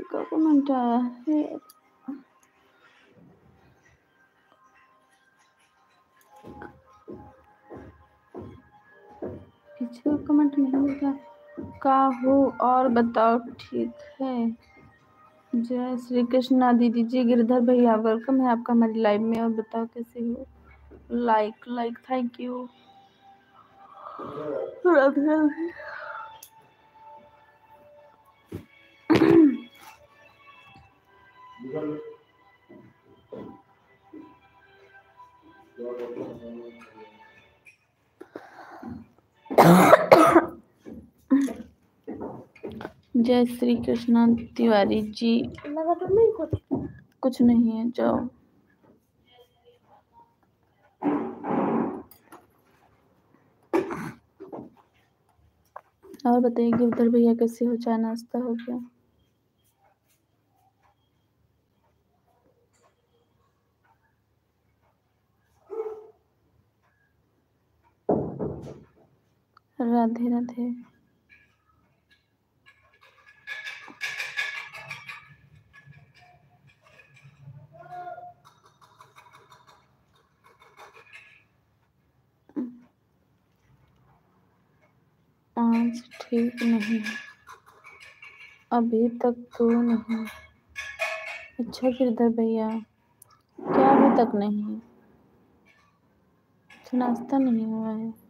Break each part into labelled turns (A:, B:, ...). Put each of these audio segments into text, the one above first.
A: का कमेंट नहीं मिला। का हो और बताओ, ठीक है? जय श्री कृष्णा दीदी जी, गिरधर भैया वेलकम है आपका हमारी लाइव में। और बताओ, कैसे हो? Like like thank you Radhe Radhe जय श्री कृष्णा तिवारी जी।
B: कुछ
A: कुछ नहीं है, जाओ। और बताइए कि उधर भैया कैसे हो, चाय नाश्ता हो गया? राधे राधे। आज ठीक नहीं। अभी तक तो नहीं। अच्छा गिरधर भैया, क्या अभी तक नहीं? नाश्ता नहीं हुआ है।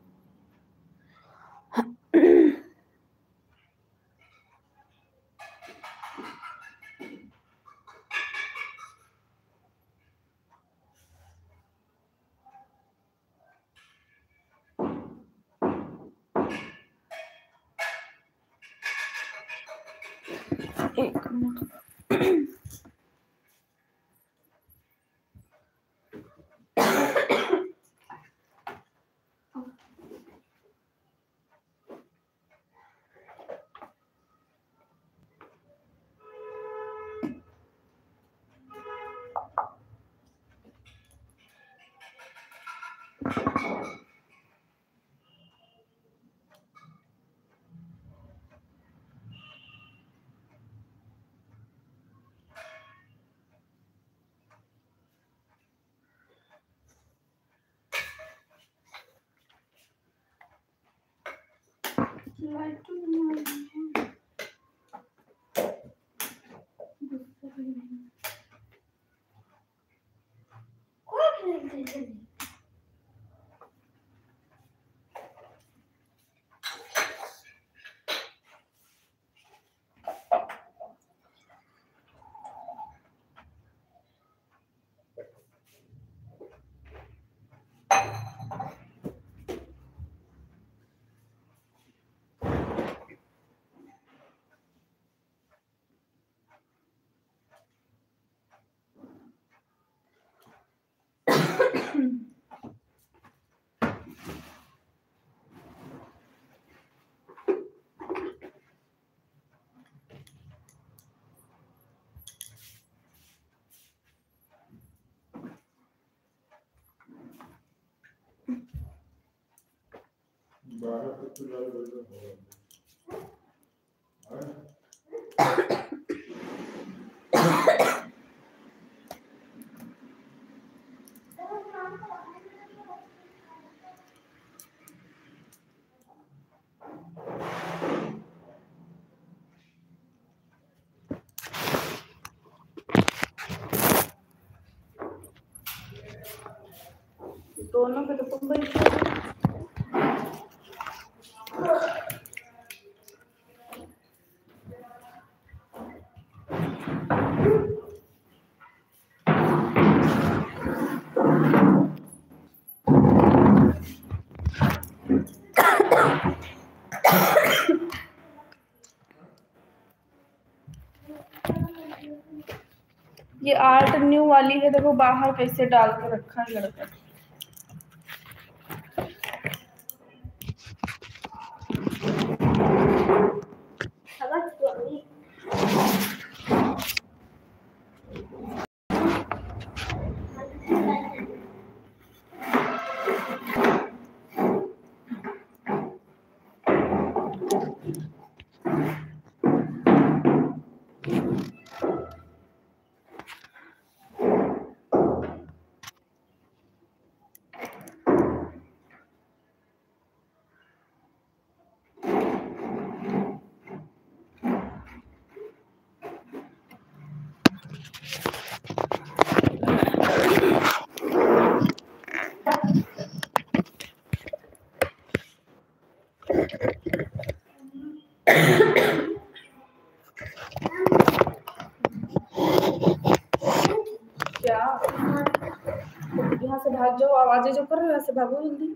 A: लाइट तो नहीं
B: बारह पिछले
A: दोनों पे तो तुम ये आर्ट न्यू वाली है, देखो बाहर कैसे डाल के रखा है लड़का
B: समझ तो नहीं
A: भाग जाओ आवाज़ें जो कर रहे हो ऐसे भागो जल्दी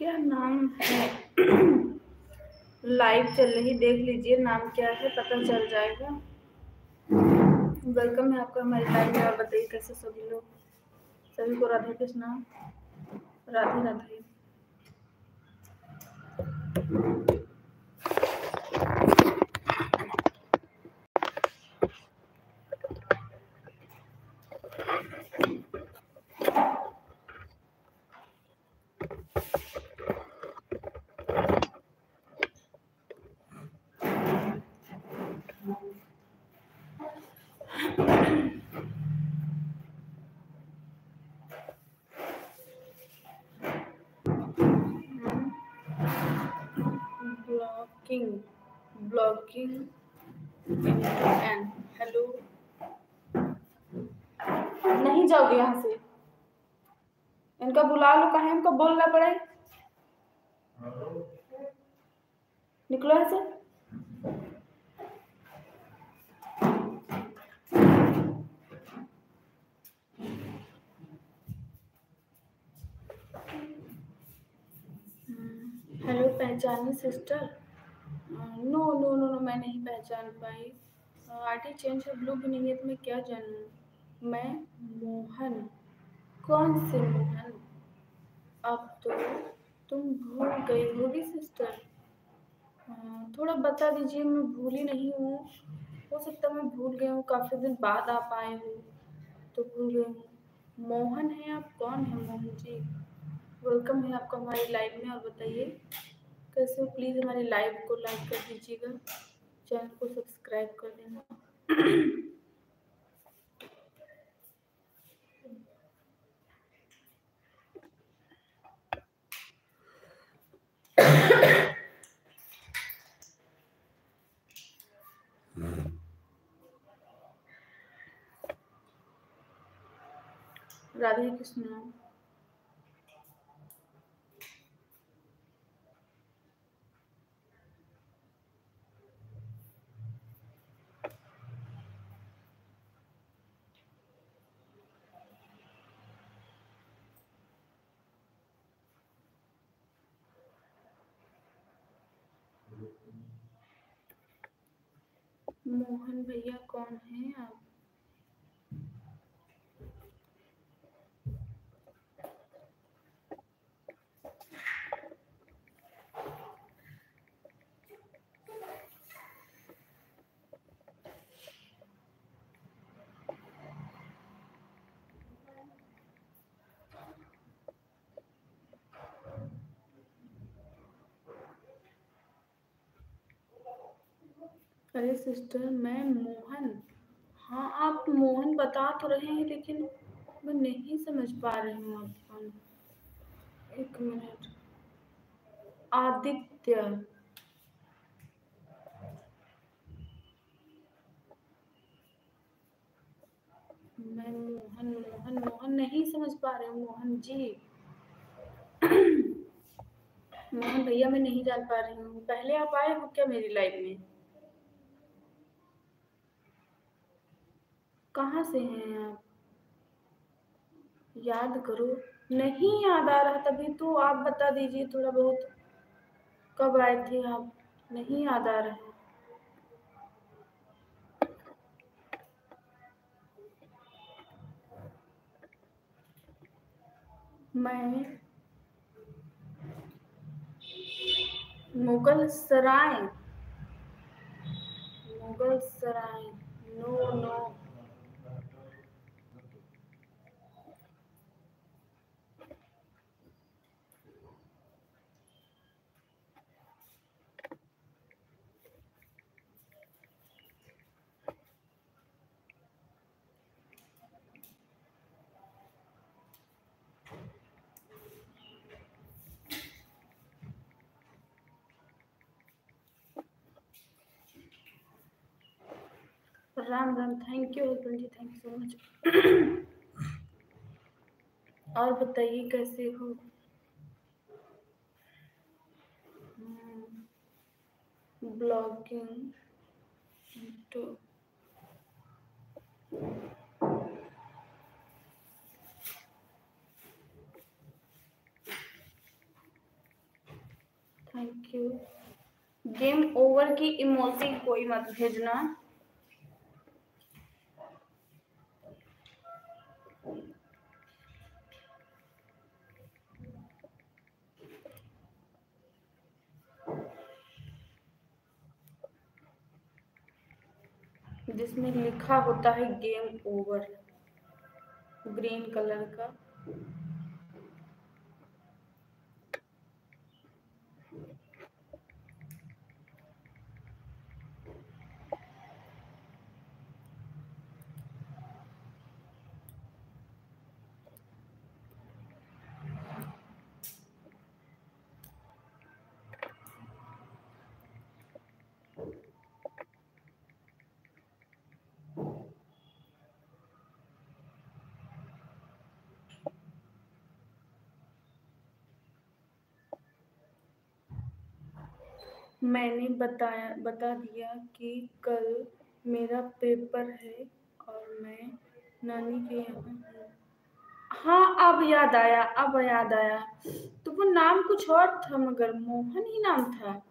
A: क्या नाम है? लाइव चल रही, देख लीजिए नाम क्या है, पता चल जाएगा। वेलकम है आपका हमारे लाइव में और बताइए कैसे सभी लोग? सभी को Radhe Krishna, Radhe Radhe. Blocking and hello नहीं जाओगे यहाँ से? इनका बुला लो कहा इनको बोलना पड़े। निकलो यहाँ से। हेलो पहचानी सिस्टर मैं नहीं पहचान पाई। आटी चेंज है ब्लू भी नहीं है तो मैं क्या जानूँ मैं? मोहन। कौन से मोहन? अब तो तुम भूल गई होगी, सिस्टर। थोड़ा बता दीजिए, मैं भूली नहीं हूँ। हो सकता मैं भूल गई हूँ, काफ़ी दिन बाद आप आए हो तो भूल गई हूँ। मोहन है आप? कौन है मोहन जी? वेलकम है आपको हमारी लाइव में, और बताइए। कैसे हो? प्लीज़ हमारी लाइव को लाइक कर दीजिएगा। चैनल को सब्सक्राइब कर देना। राधे कृष्ण। मोहन भैया कौन है आप? अरे सिस्टर, मैं मोहन। हाँ आप मोहन बता तो रहे हैं, लेकिन मैं नहीं समझ पा रही हूँ आप कौन एक मिनट। आदित्य। मैं मोहन मोहन मोहन नहीं समझ पा रही हूँ, मोहन जी। मोहन भैया, मैं नहीं जान पा रही हूँ। पहले आप आए हो क्या मेरी लाइफ में? कहाँ से हैं आप? याद करो, नहीं याद आ रहा तभी तो आप बता दीजिए, थोड़ा बहुत। कब आए थे आप? नहीं याद आ रहा मैं Mughal Sarai. Mughal Sarai. No no. Ram Ram thank you husband ji thank you so much और बताइए, कैसे हो? ब्लॉगिंग तो थैंक यू गेम ओवर की इमोजी कोई मत भेजना। जिसमें लिखा होता है गेम ओवर ग्रीन कलर का। मैंने बताया, बता दिया कि कल मेरा पेपर है और मैं नानी के यहाँ हूँ। हाँ अब याद आया, अब याद आया। तो वो नाम कुछ और था मगर मोहन ही नाम था।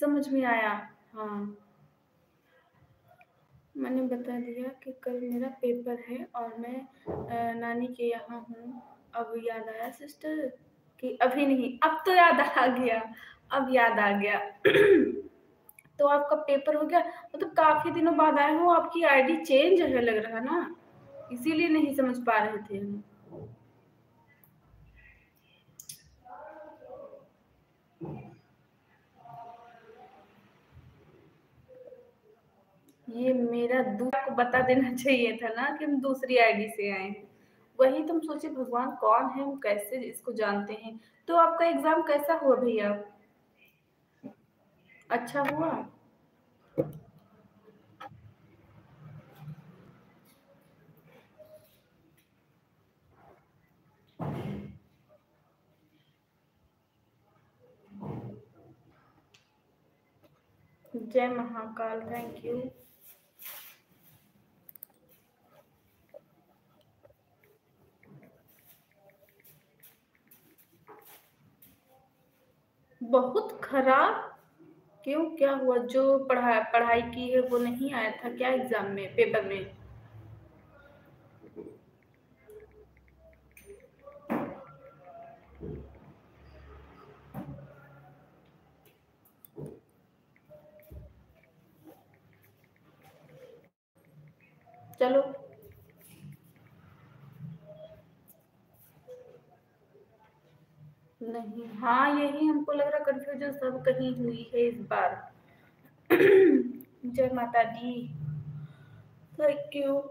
A: समझ में आया? हाँ। मैंने बता दिया कि कल मेरा पेपर है और मैं नानी के यहाँ हूँ। अब याद आया, सिस्टर, कि अभी नहीं, अब तो याद आ गया। अब याद आ गया। तो आपका पेपर हो गया। मतलब तो काफ़ी दिनों बाद आए हो, आपकी आईडी चेंज है लग रहा ना? इसीलिए नहीं समझ पा रहे थे हम। ये मेरा दुख को बता देना चाहिए था ना कि हम दूसरी आईडी से आए हैं। वही तुम सोचे भगवान कौन है, हम कैसे इसको जानते हैं। तो आपका एग्ज़ाम कैसा हुआ भैया? अच्छा हुआ। जय महाकाल थैंक यू बहुत खराब क्यों क्या हुआ? जो पढ़ा, पढ़ाई की है, वो नहीं आया था क्या एग्ज़ाम में पेपर में? चलो। नहीं। हाँ यही हमको लग रहा कंफ्यूजन सब कहीं हुई है इस बार। जय माता दी थैंक यू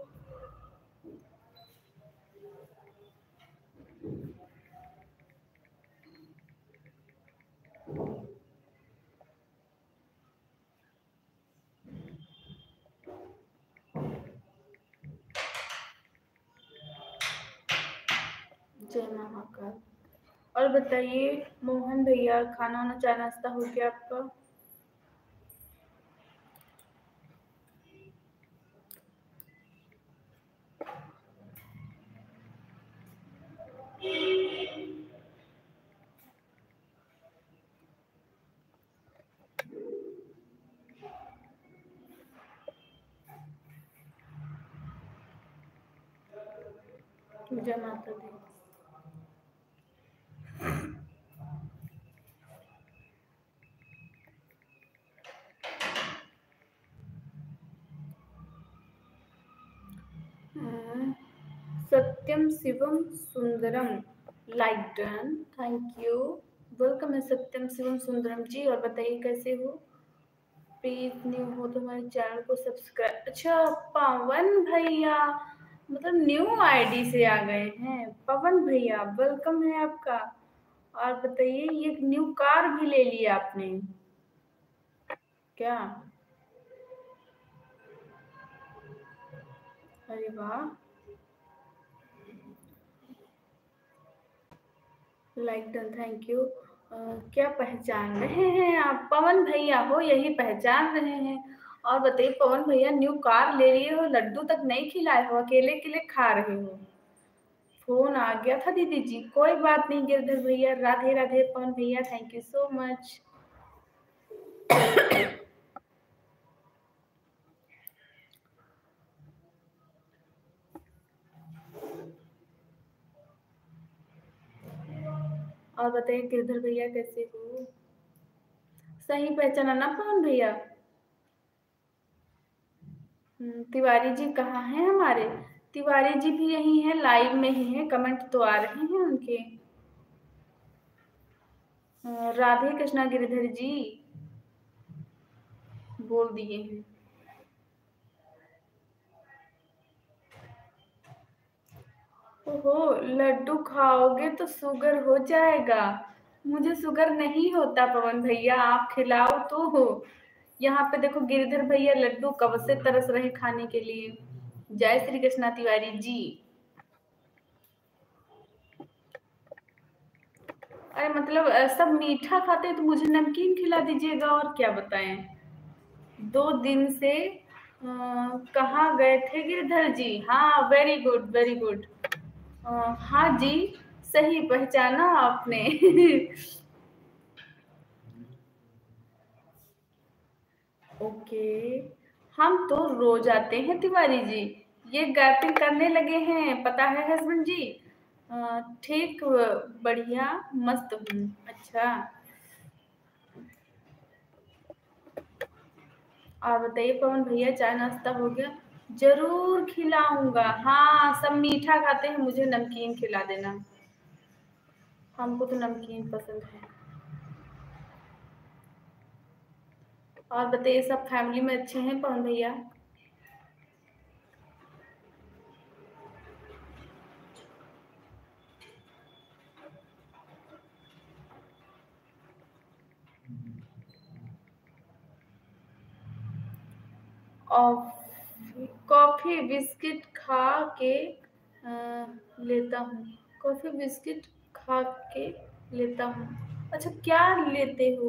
A: जय महाकाल और बताइए मोहन भैया खाना वाना चाय नाश्ता हो गया आपका? जय माता दी हम्म, सत्यम Shivam Sundaram. Like done thank you welcome है सत्यम शिवम सुंदरम जी, और बताइए कैसे हो? प्लीज़ न्यू हो तो हमारे चैनल को सब्सक्राइब अच्छा पवन भैया। मतलब न्यू आईडी से आ गए हैं। पवन भैया वेलकम है आपका। और बताइए, ये न्यू कार भी ले लिया आपने। क्या? अरे वाह। Like done, thank you. क्या पहचान रहे हैं आप? पवन भैया हो, यही पहचान रहे हैं। और बताइए, पवन भैया न्यू कार ले लिए हो, लड्डू तक नहीं खिलाए हो, अकेले अकेले खा रहे हो। फ़ोन आ गया था दीदी जी, कोई बात नहीं, गिरधर भैया, राधे राधे, पवन भैया थैंक यू सो मच और बताइए गिरधर भैया कैसे हो? सही पहचाना ना पवन भैया? हम्म, तिवारी जी कहाँ हैं हमारे? तिवारी जी भी यही हैं लाइव में ही हैं कमेंट तो आ रहे हैं उनके। राधे कृष्णा गिरधर जी बोल दिए हैं। ओहो, लड्डू खाओगे तो शुगर हो जाएगा। मुझे शुगर नहीं होता पवन भैया, आप खिलाओ तो। हो यहाँ पे देखो गिरधर भैया लड्डू कब से तरस रहे खाने के लिए। जय श्री कृष्णा तिवारी जी। अरे मतलब सब मीठा खाते हैं तो मुझे नमकीन खिला दीजिएगा और क्या बताएँ। दो दिन से कहाँ गए थे गिरधर जी? हाँ वेरी गुड वेरी गुड हाँ जी, सही पहचाना आपने। ओके, हम तो रोज आते हैं तिवारी जी। ये गैपिंग करने लगे हैं, पता है हस्बैंड जी? ठीक, बढ़िया, मस्त हूँ अच्छा। और बताइए, पवन भैया, चाय नाश्ता हो गया? ज़रूर खिलाऊँगा। हाँ सब मीठा खाते हैं, मुझे नमकीन खिला देना। हमको तो नमकीन पसंद है। और बताइए, सब फैमिली में अच्छे हैं पवन भैया? और कॉफ़ी बिस्किट खा के अ, लेता हूँ। कॉफ़ी बिस्किट खा के लेता हूँ। अच्छा क्या लेते हो?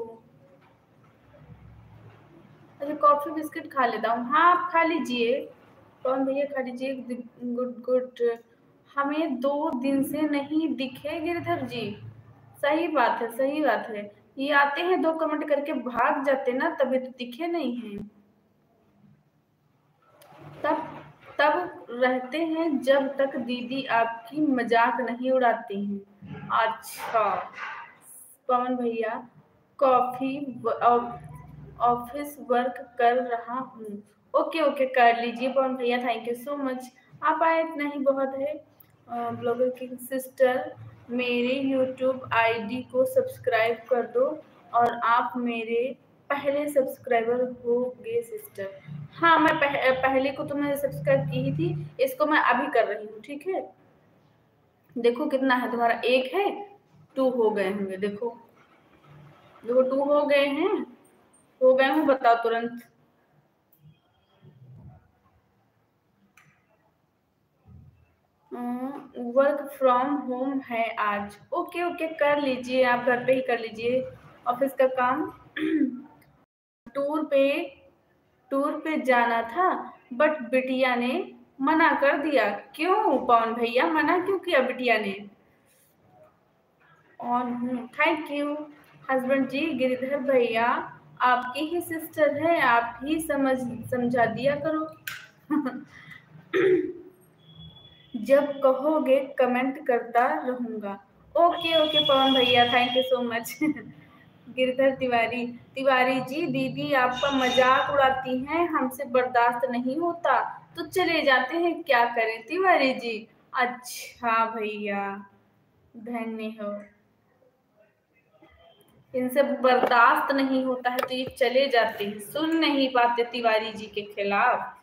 A: अच्छा कॉफ़ी बिस्किट खा लेता हूँ। हाँ आप खा लीजिए। कौन भैया खा लीजिए। Good good. हमें दो दिन से नहीं दिखे गिरधर जी। सही बात है सही बात है। ये आते हैं दो कमेंट करके भाग जाते ना तभी तो दिखे नहीं हैं तब तब रहते हैं जब तक दीदी आपकी मज़ाक नहीं उड़ाती हैं। अच्छा पवन भैया, कॉफ़ी ऑफ़िस वर्क कर रहा हूँ। ओके ओके, कर लीजिए पवन भैया थैंक यू सो मच आप आए इतना ही बहुत है। ब्लॉगर की सिस्टर मेरे यूट्यूब आईडी को सब्सक्राइब कर दो और आप मेरे पहले सब्सक्राइबर हो गए सिस्टर हाँ मैं पह, पहले को तो मैं सब्सक्राइब की ही थी इसको मैं अभी कर रही हूँ ठीक है? देखो कितना है तुम्हारा एक है टू हो गए होंगे देखो। देखो टू हो गए हैं हो गए हूँ बताओ तुरंत। वर्क फ्रॉम होम है आज। ओके ओके कर लीजिए आप घर पे ही कर लीजिए ऑफ़िस का काम। टूर पे टूर पे जाना था बट बिटिया ने मना कर दिया। क्यों, पवन भैया, मना क्यों किया बिटिया ने? Thank you husband ji, Giridhar भैया, आपकी ही सिस्टर है, आप ही समझ, समझा दिया करो। जब कहोगे कमेंट करता रहूँगा। ओके ओके पवन भैया thank you so much Girdhar Tiwari. Tiwari ji, दीदी आपका मज़ाक उड़ाती हैं, हमसे बर्दाश्त नहीं होता। तो चले जाते हैं, क्या करें तिवारी जी? अच्छा भैया, धन्य हो। इनसे बर्दाश्त नहीं होता है तो ये चले जाते हैं। सुन नहीं पाते तिवारी जी के खिलाफ।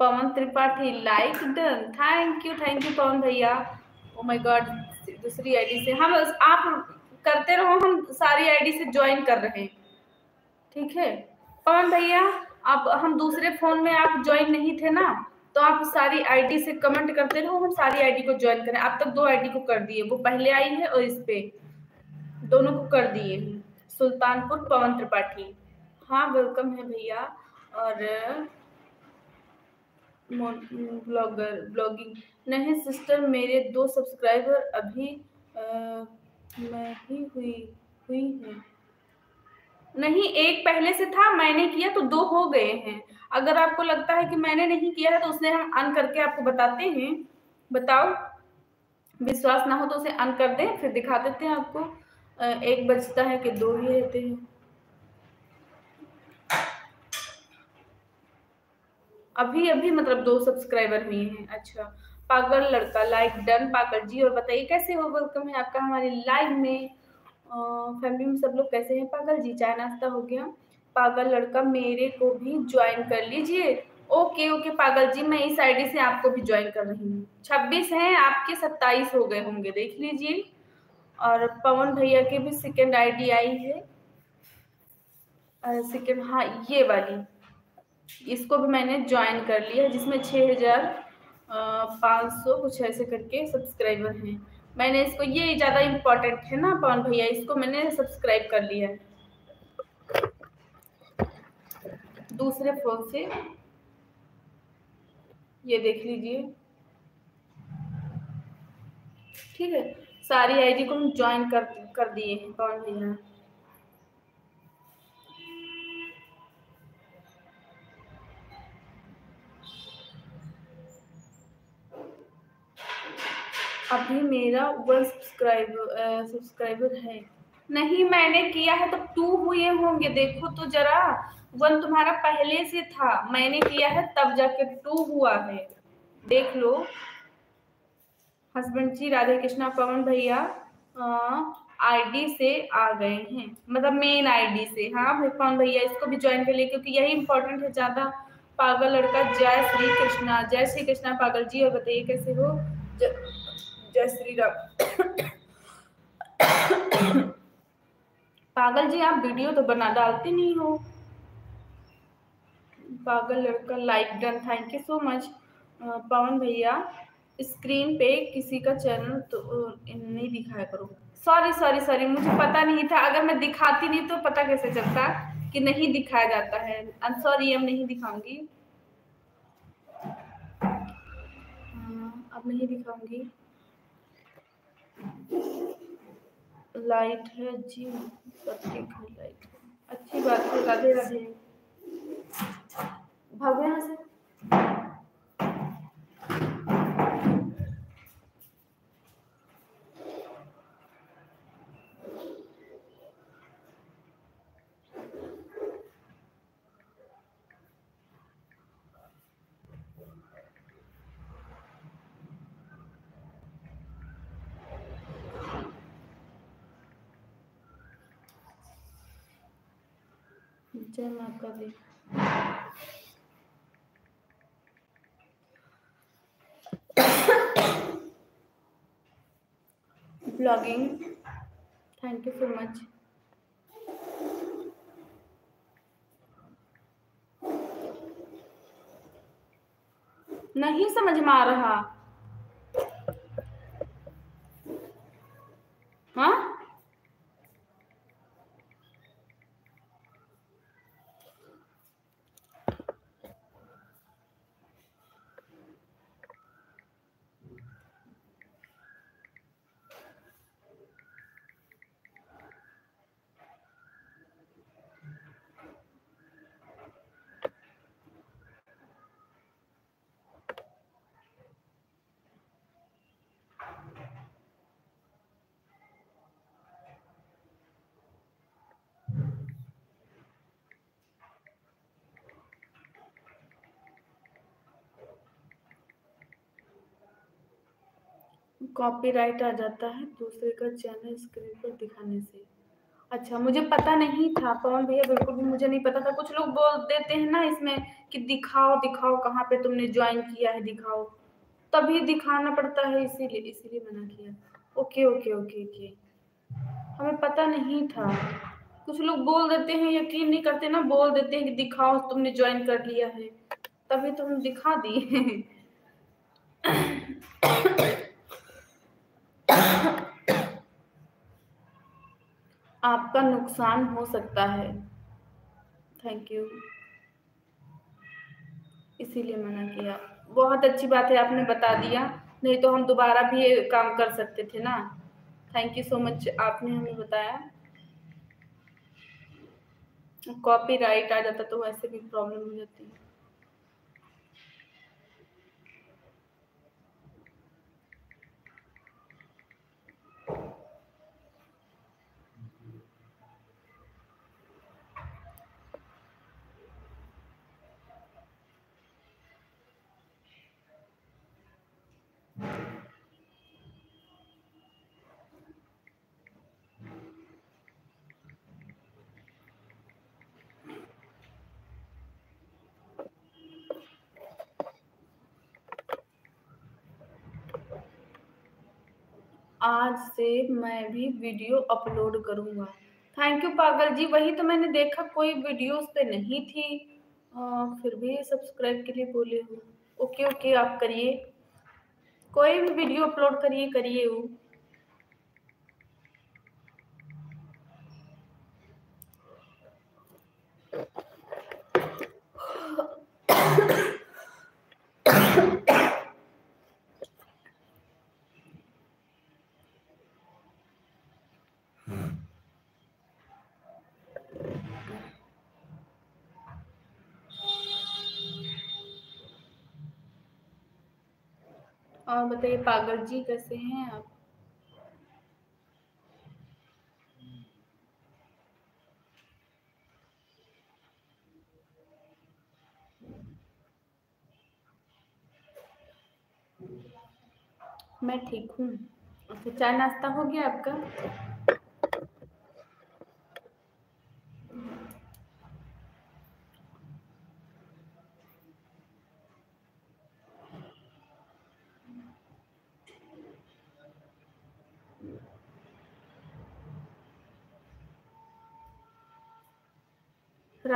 A: Pawan Tripathi like done thank you thank you Pawan भैया. ओ माय गॉड दूसरी आईडी से. हम आप करते रहो, हम सारी आईडी से ज्वाइन कर रहे हैं. ठीक है? पवन भैया आप हम दूसरे फ़ोन में आप ज्वाइन नहीं थे ना तो आप सारी आईडी से कमेंट करते रहो, हम सारी आईडी को ज्वाइन करें. आप तक दो आईडी को कर दिए. वो पहले आई है और इस पे. दोनों को कर दिए. सुल्तानपुर पवन त्रिपाठी. हाँ वेलकम है भैया. और ब्लॉगर ब्लॉगिंग। नहीं सिस्टर मेरे दो सब्सक्राइबर अभी आ, मैं ही हुई हुई है। नहीं एक पहले से था मैंने किया तो दो हो गए हैं। अगर आपको लगता है कि मैंने नहीं किया है तो उसने हम अन करके आपको बताते हैं। बताओ। विश्वास ना हो तो उसे अन कर दें फिर दिखा देते हैं आपको। एक बजता है कि दो ही रहते हैं। अभी अभी मतलब दो सब्सक्राइबर हुए हैं। अच्छा पागल लड़का लाइक डन पागल जी, और बताइए कैसे हो? वेलकम है आपका हमारे लाइव में। फैमिली में सब लोग कैसे हैं? पागल जी, चाय नाश्ता हो गया। पागल लड़का मेरे को भी ज्वाइन कर लीजिए। ओके ओके पागल जी, मैं इस आईडी से आपको भी ज्वाइन कर रही हूँ। छब्बीस हैं, आपके सत्ताईस हो गए होंगे, देख लीजिए। और पवन भैया की भी सेकेंड आईडी आई है। सेकेंड हाँ ये वाली। इसको भी मैंने ज्वाइन कर लिया, जिसमें छः हज़ार पाँच सौ कुछ ऐसे करके सब्सक्राइबर हैं। मैंने इसको, ये ज़्यादा इम्पोर्टेंट है ना पवन भैया, इसको मैंने सब्सक्राइब कर लिया है। दूसरे फ़ोन से, ये देख लीजिए। ठीक है, सारी आईडी को हम ज्वाइन कर कर दिए हैं पवन भैया। अभी मेरा वन सब्सक्राइबर सब्सक्राइबर है। नहीं, मैंने किया है तो टू हुए होंगे, देखो तो जरा। वन तुम्हारा पहले से था, मैंने किया है, तब जाके टू हुआ है। देख लो। हस्बैंड जी राधे कृष्णा पवन भैया आईडी से आ गए हैं। मतलब मेन आईडी से। हाँ भाई पवन भैया, इसको भी ज्वाइन कर लिए क्योंकि यही इंपॉर्टेंट है, ज़्यादा पागल लड़का। जय श्री कृष्णा, जय श्री कृष्णा पागल जी, और बताइए कैसे हो? जय श्री राम। पागल जी, आप वीडियो तो बना डालते नहीं हो। पागल लड़का like done thank you so much Pawan भैया स्क्रीन पे किसी का चैनल तो नहीं दिखाया करो। सॉरी सॉरी सॉरी मुझे पता नहीं था। अगर मैं दिखाती नहीं तो पता कैसे चलता कि नहीं दिखाया जाता है। सॉरी अब नहीं दिखाऊँगी। अब नहीं दिखाऊँगी। लाइट है जी लाइट अच्छी बात है राधे राधे भाग्य से। जय माता दी blogging thank you so much नहीं समझ में आ रहा। हाँ? कॉपीराइट आ जाता है दूसरे का चैनल स्क्रीन पर दिखाने से। अच्छा मुझे पता नहीं था, पवन भैया, बिल्कुल भी मुझे नहीं पता था। कुछ लोग बोल देते हैं ना इसमें कि दिखाओ दिखाओ, कहाँ पे तुमने ज्वाइन किया है, दिखाओ। तभी दिखाना पड़ता है, इसीलिए इसीलिए मना किया। ओके ओके ओके ओके हमें पता नहीं था। कुछ लोग बोल देते हैं, यकीन नहीं करते ना, बोल देते हैं कि दिखाओ, तुमने ज्वाइन कर लिया है। तभी तो हम दिखा दिए। आपका नुकसान हो सकता है। थैंक यू इसीलिए मना किया। बहुत अच्छी बात है, आपने बता दिया। नहीं तो हम दोबारा भी ये काम कर सकते थे ना। थैंक यू सो मच आपने हमें बताया। कॉपी राइट आ जाता तो वैसे भी प्रॉब्लम हो जाती। है आज से मैं भी वीडियो अपलोड करूँगा। थैंक यू पागल जी। वही तो मैंने देखा कोई वीडियो उस पे नहीं थी। आ, फिर भी सब्सक्राइब के लिए बोले हो। ओके ओके आप करिए। कोई भी वीडियो अपलोड करिए करिए वो। बताइए, पागल जी कैसे हैं आप? मैं ठीक हूँ। अच्छा चाय नाश्ता हो गया आपका?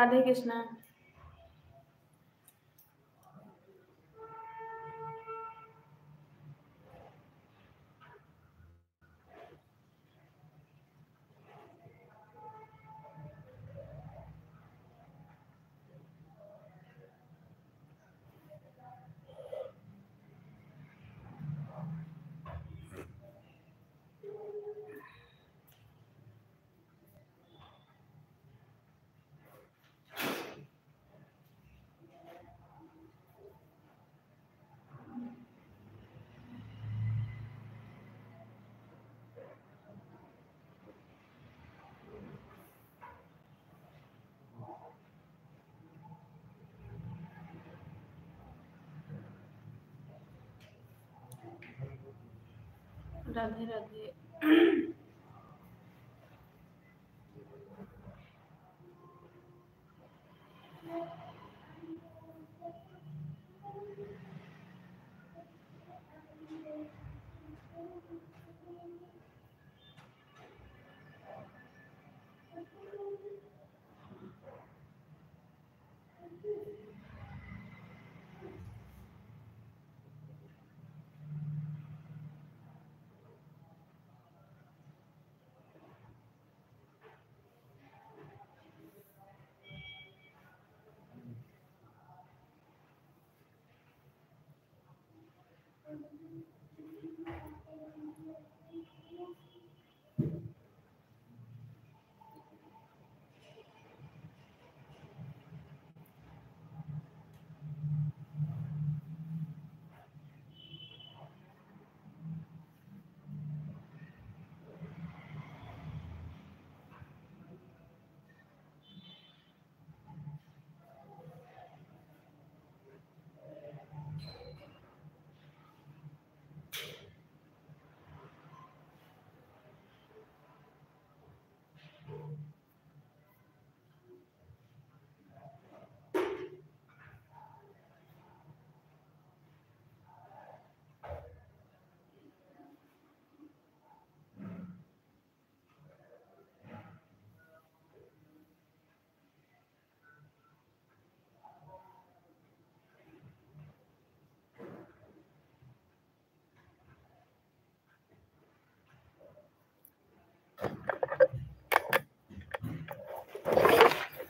A: Radhe Krishna. Radhe Radhe. Thank you.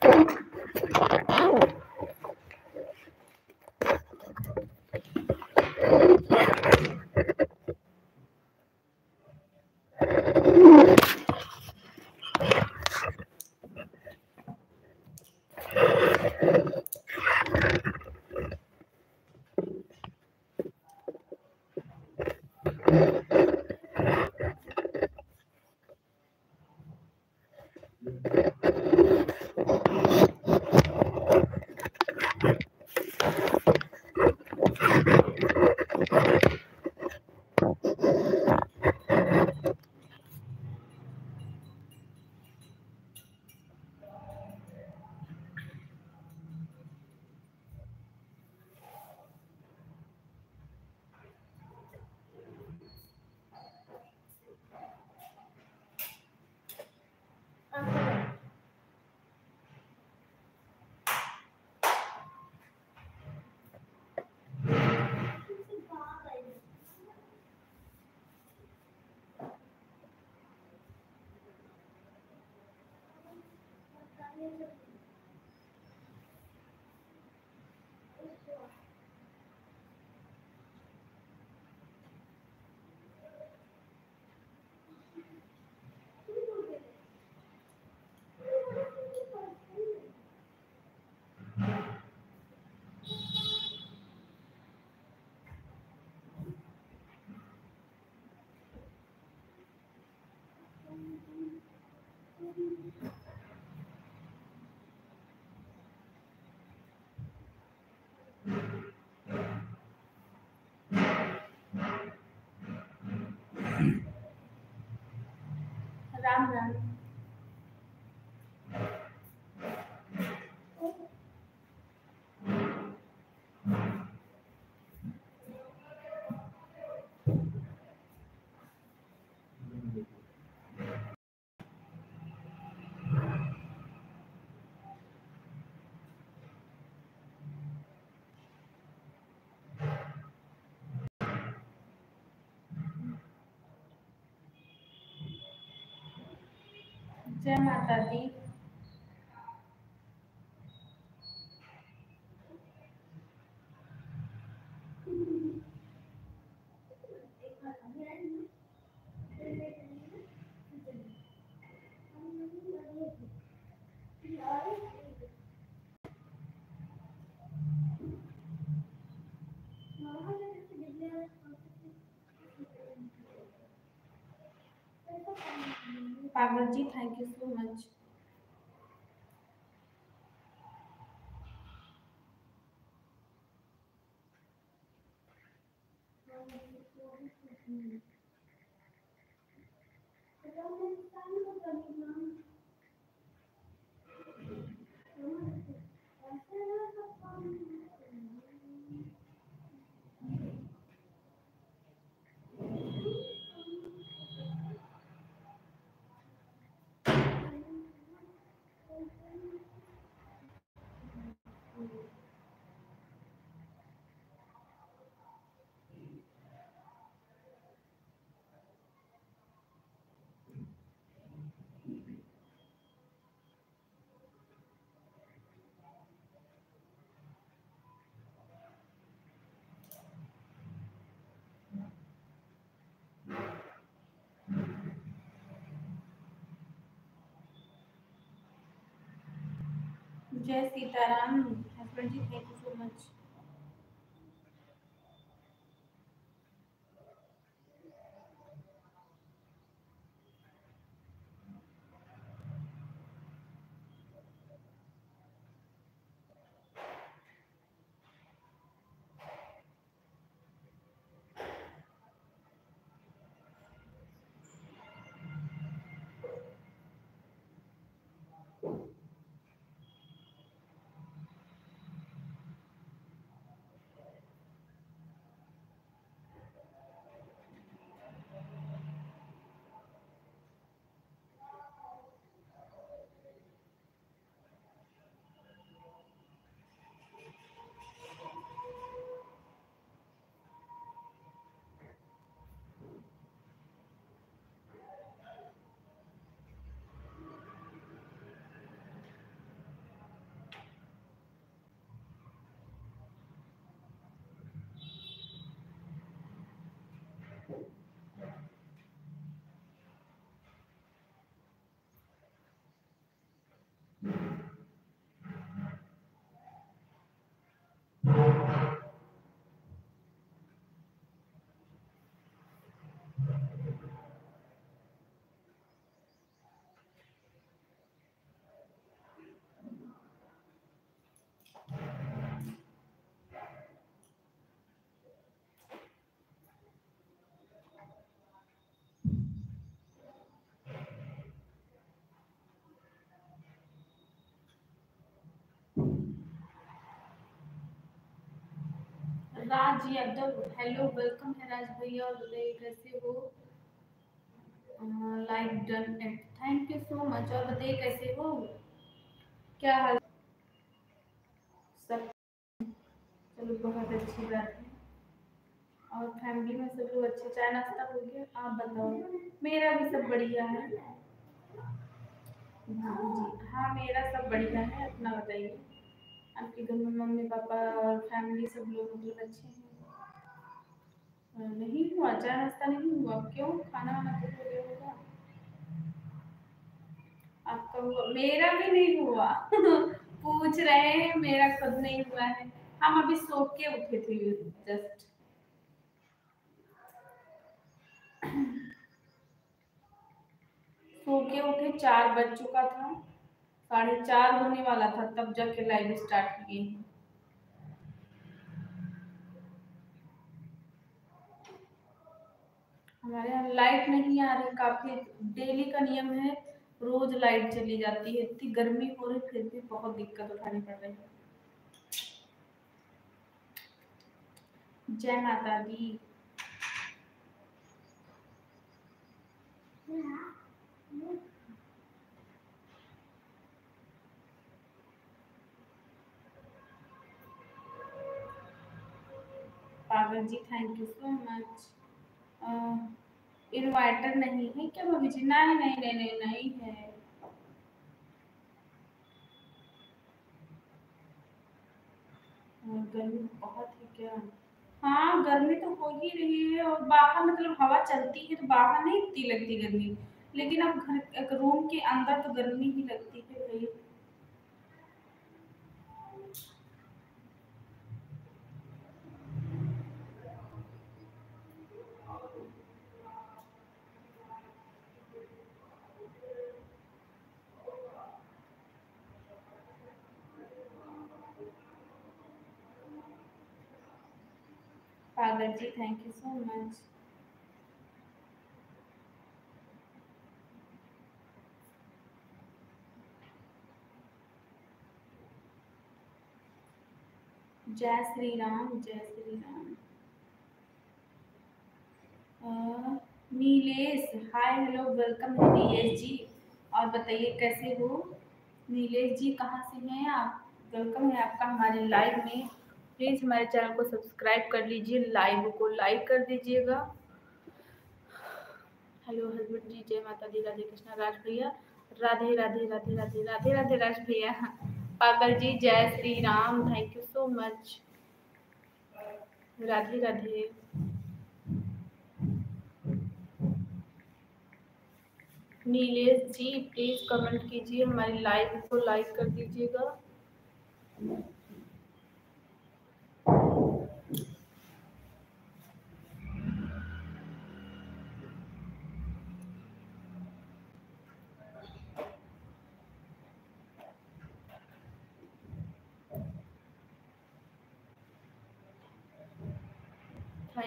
A: Oh, Ram जय माता दी। पागल जी थैंक यू सो मच जय Sitaram husband ji thank you so much Raj Yadav hello welcome है राज भैया और बताइए कैसे हो? Like done it thank you so much और बताइए कैसे हो? क्या हाल? सब चलो, बहुत अच्छी बात है। और फैमिली में सब लोग अच्छे, चाय नाश्ता हो गया, आप बताओ। मेरा भी सब बढ़िया है। हाँ जी हाँ मेरा सब बढ़िया है, अपना बताइए। आपके घर में मम्मी, पापा और फैमिली सब लोग मतलब अच्छे हैं? नहीं हुआ, चाय नाश्ता नहीं हुआ? क्यों? खाना वाना तो हो गया होगा। आपका हुआ मेरा भी नहीं हुआ। पूछ रहे हैं, मेरा खुद नहीं हुआ है। हम अभी सो के उठे थे जस्ट सो के उठे, चार बज चुका था। साढ़े चार होने वाला था, तब जाके लाइव स्टार्ट किए। हैं हमारे यहाँ लाइट नहीं आ रही, काफ़ी डेली का नियम है, रोज लाइट चली जाती है, इतनी गर्मी हो रही, फिर भी बहुत दिक्कत उठानी पड़ रही है। जय माता दी। पागल जी thank you so much inverter नहीं है क्या भाभी जी नहीं नहीं नहीं नहीं नहीं है। गर्मी बहुत ही क्या? हाँ गर्मी तो हो ही रही है और बाहर मतलब हवा चलती है तो बाहर नहीं इतनी लगती गर्मी। लेकिन अब घर रूम के अंदर तो गर्मी ही लगती है भाई पागल जी थैंक यू सो मच जय श्री राम, जय Shri Ram. Nilesh hi hello welcome Nilesh ji. और बताइए, कैसे हो? नीलेश जी, कहाँ से हैं आप? वेलकम है आपका हमारे लाइव में. प्लीज़ हमारे चैनल को सब्सक्राइब कर लीजिए, लाइव को लाइक कर दीजिएगा। हेलो हस्बैंड जी, जय माता दी, राधे कृष्णा, राज भैया। राधे राधे राधे राधे राधे राधे, राज भैया। पागल जी, जय Shri Ram thank you so much Radhe Radhe. Nilesh ji please comment कीजिए, हमारी लाइव को लाइक कर दीजिएगा।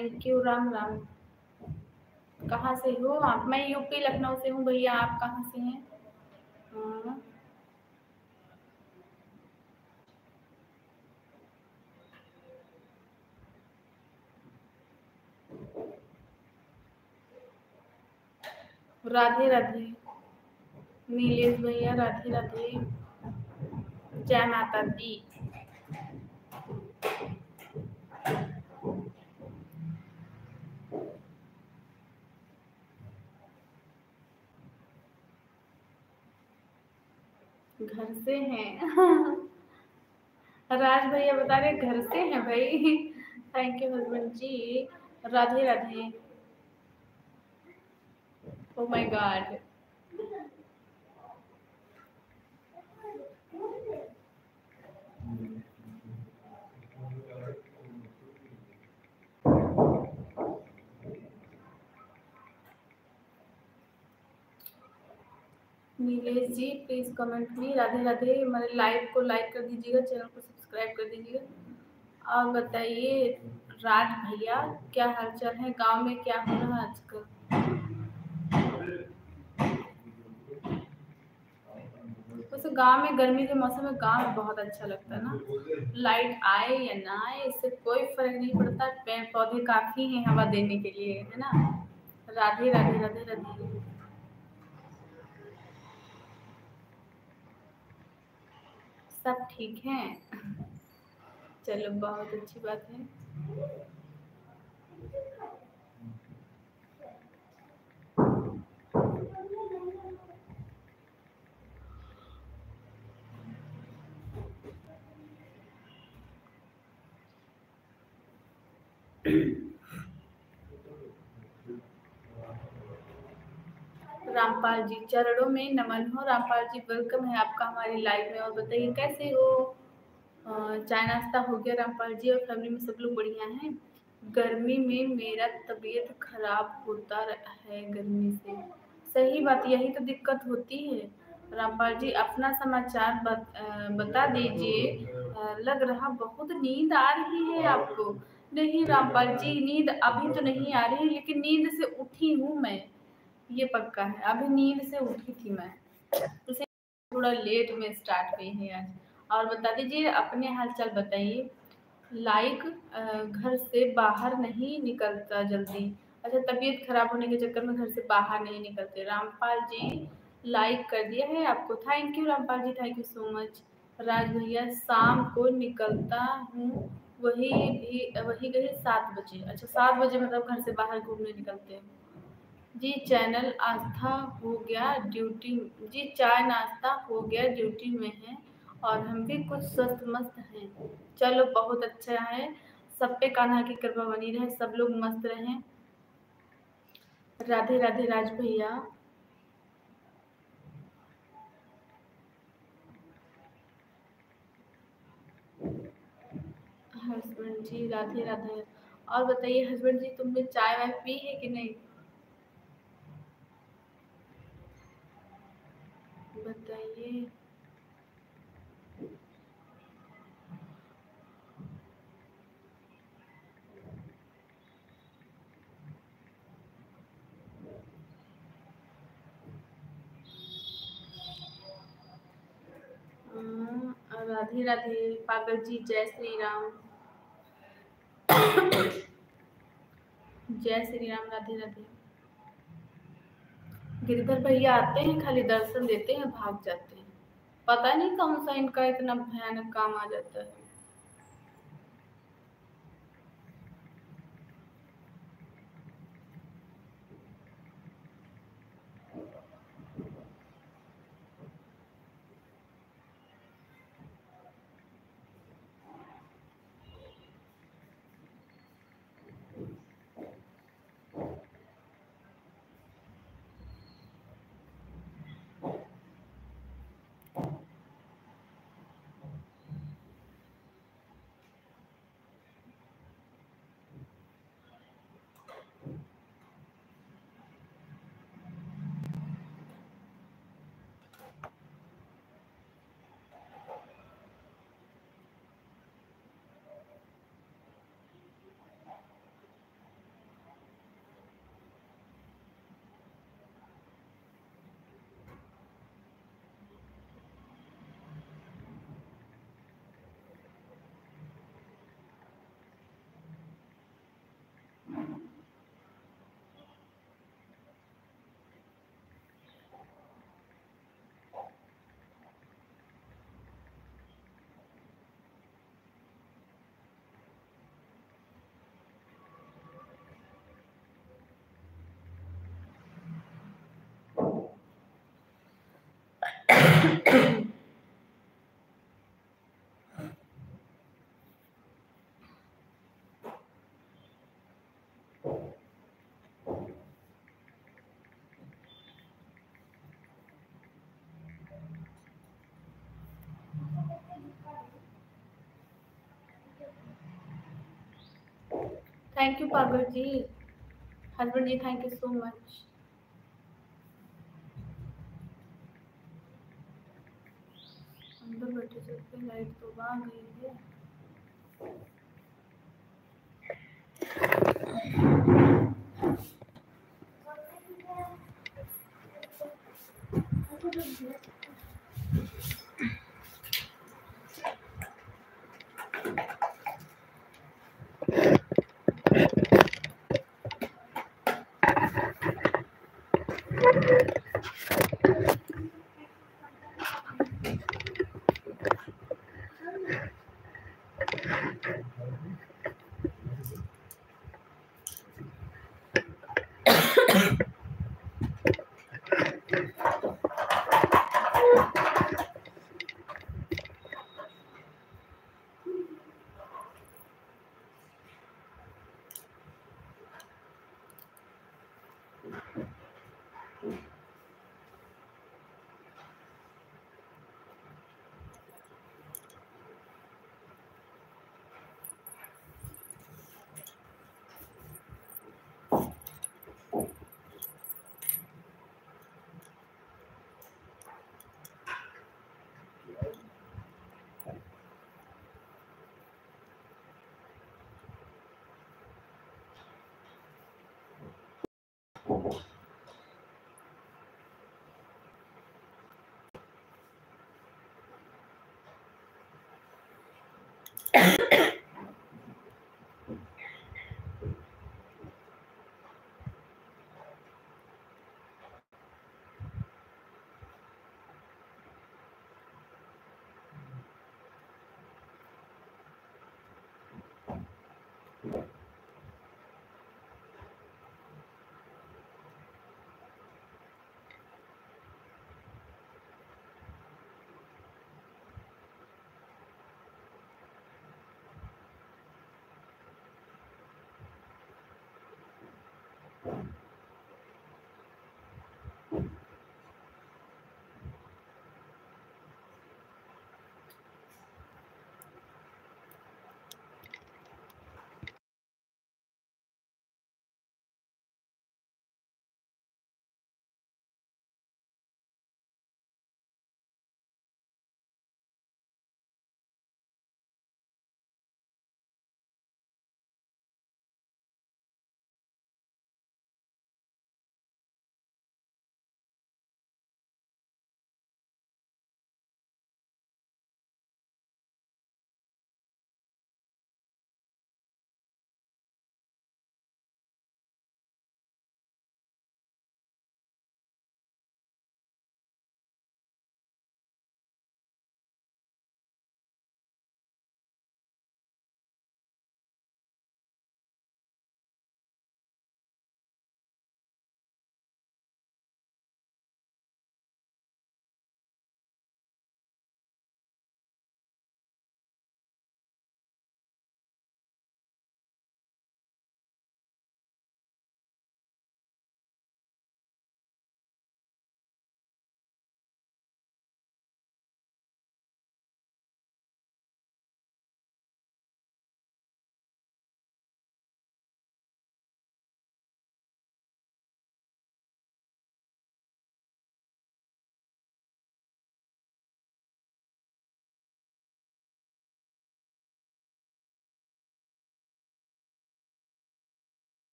A: थैंक यू राम राम कहाँ से हो आप? मैं यूपी लखनऊ से हूँ भैया, आप कहाँ से हैं? हाँ। राधे राधे। नीलेश भैया, राधे राधे। जय माता दी। घर से हैं। राज भैया बता रहे घर से हैं भाई। Thank you husband ji. Radhe Radhe. Oh my god Nilesh ji please comment में राधे राधे हमारे लाइव को लाइक कर दीजिएगा चैनल को सब्सक्राइब कर दीजिएगा। और बताइए, राज भैया, क्या हालचाल है? गाँव में क्या हो रहा है आजकल? वैसे गाँव में गर्मी के मौसम में गाँव में बहुत अच्छा लगता है ना। लाइट आए या ना आए, इससे कोई फ़र्क नहीं पड़ता। पेड़ पौधे काफ़ी हैं हवा देने के लिए, है ना? राधे राधे राधे राधे। सब ठीक हैं? चलो बहुत अच्छी बात है। रामपाल जी चरणों में नमन हो। रामपाल जी वेलकम है आपका हमारे लाइव में और बताइए कैसे हो? चाय नाश्ता हो गया रामपाल जी और फैमिली में सब लोग बढ़िया हैं? गर्मी में मेरा तबीयत खराब होता है गर्मी से। सही बात यही तो दिक्कत होती है। रामपाल जी अपना समाचार बत, बता दीजिए। लग रहा बहुत नींद आ रही है आपको? नहीं रामपाल जी नींद अभी तो नहीं आ रही लेकिन नींद से उठी हूँ मैं। ये पक्का है। अभी नींद से उठी थी मैं। उसे थोड़ा लेट में स्टार्ट हुई है आज। और बता दीजिए, अपने हाल चाल बताइए लाइक घर से बाहर नहीं निकलता जल्दी। अच्छा तबीयत खराब होने के चक्कर में घर से बाहर नहीं निकलते। रामपाल जी लाइक कर दिया है आपको। Thank you Rampal ji thank you so much Raj भैया, शाम को निकलता हूँ। वही भी, वही गए सात बजे। अच्छा सात बजे मतलब घर से बाहर घूमने निकलते हैं। जी, चैनल आस्था हो गया, ड्यूटी, जी, चाय नाश्ता हो गया, ड्यूटी में है और हम भी कुछ स्वस्थ मस्त हैं। चलो, बहुत अच्छा है। सब पे कान्हा की कृपा बनी रहे, सब लोग मस्त रहें। राधे राधे, राज भैया। हस्बैंड जी, राधे राधे। और बताइए, हस्बैंड जी, तुमने चाय वाय पी है कि नहीं? बताइए। हाँ, राधे राधे पागल जी जय श्री राम। जय श्री राम राधे राधे। गिरधर भैया आते हैं, खाली दर्शन देते हैं, भाग जाते हैं। पता नहीं कौन सा इनका इतना भयानक काम आ जाता है। Thank you, Pagar ji. Husband ji, thank you so much. Light तो गई है Thank you. করব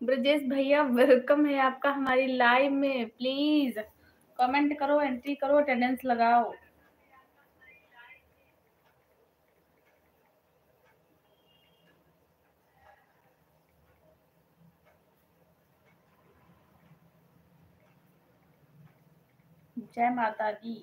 A: ब्रजेश भैया वेलकम है आपका हमारी लाइव में। प्लीज़ कमेंट करो एंट्री करो अटेंडेंस लगाओ। जय माता दी।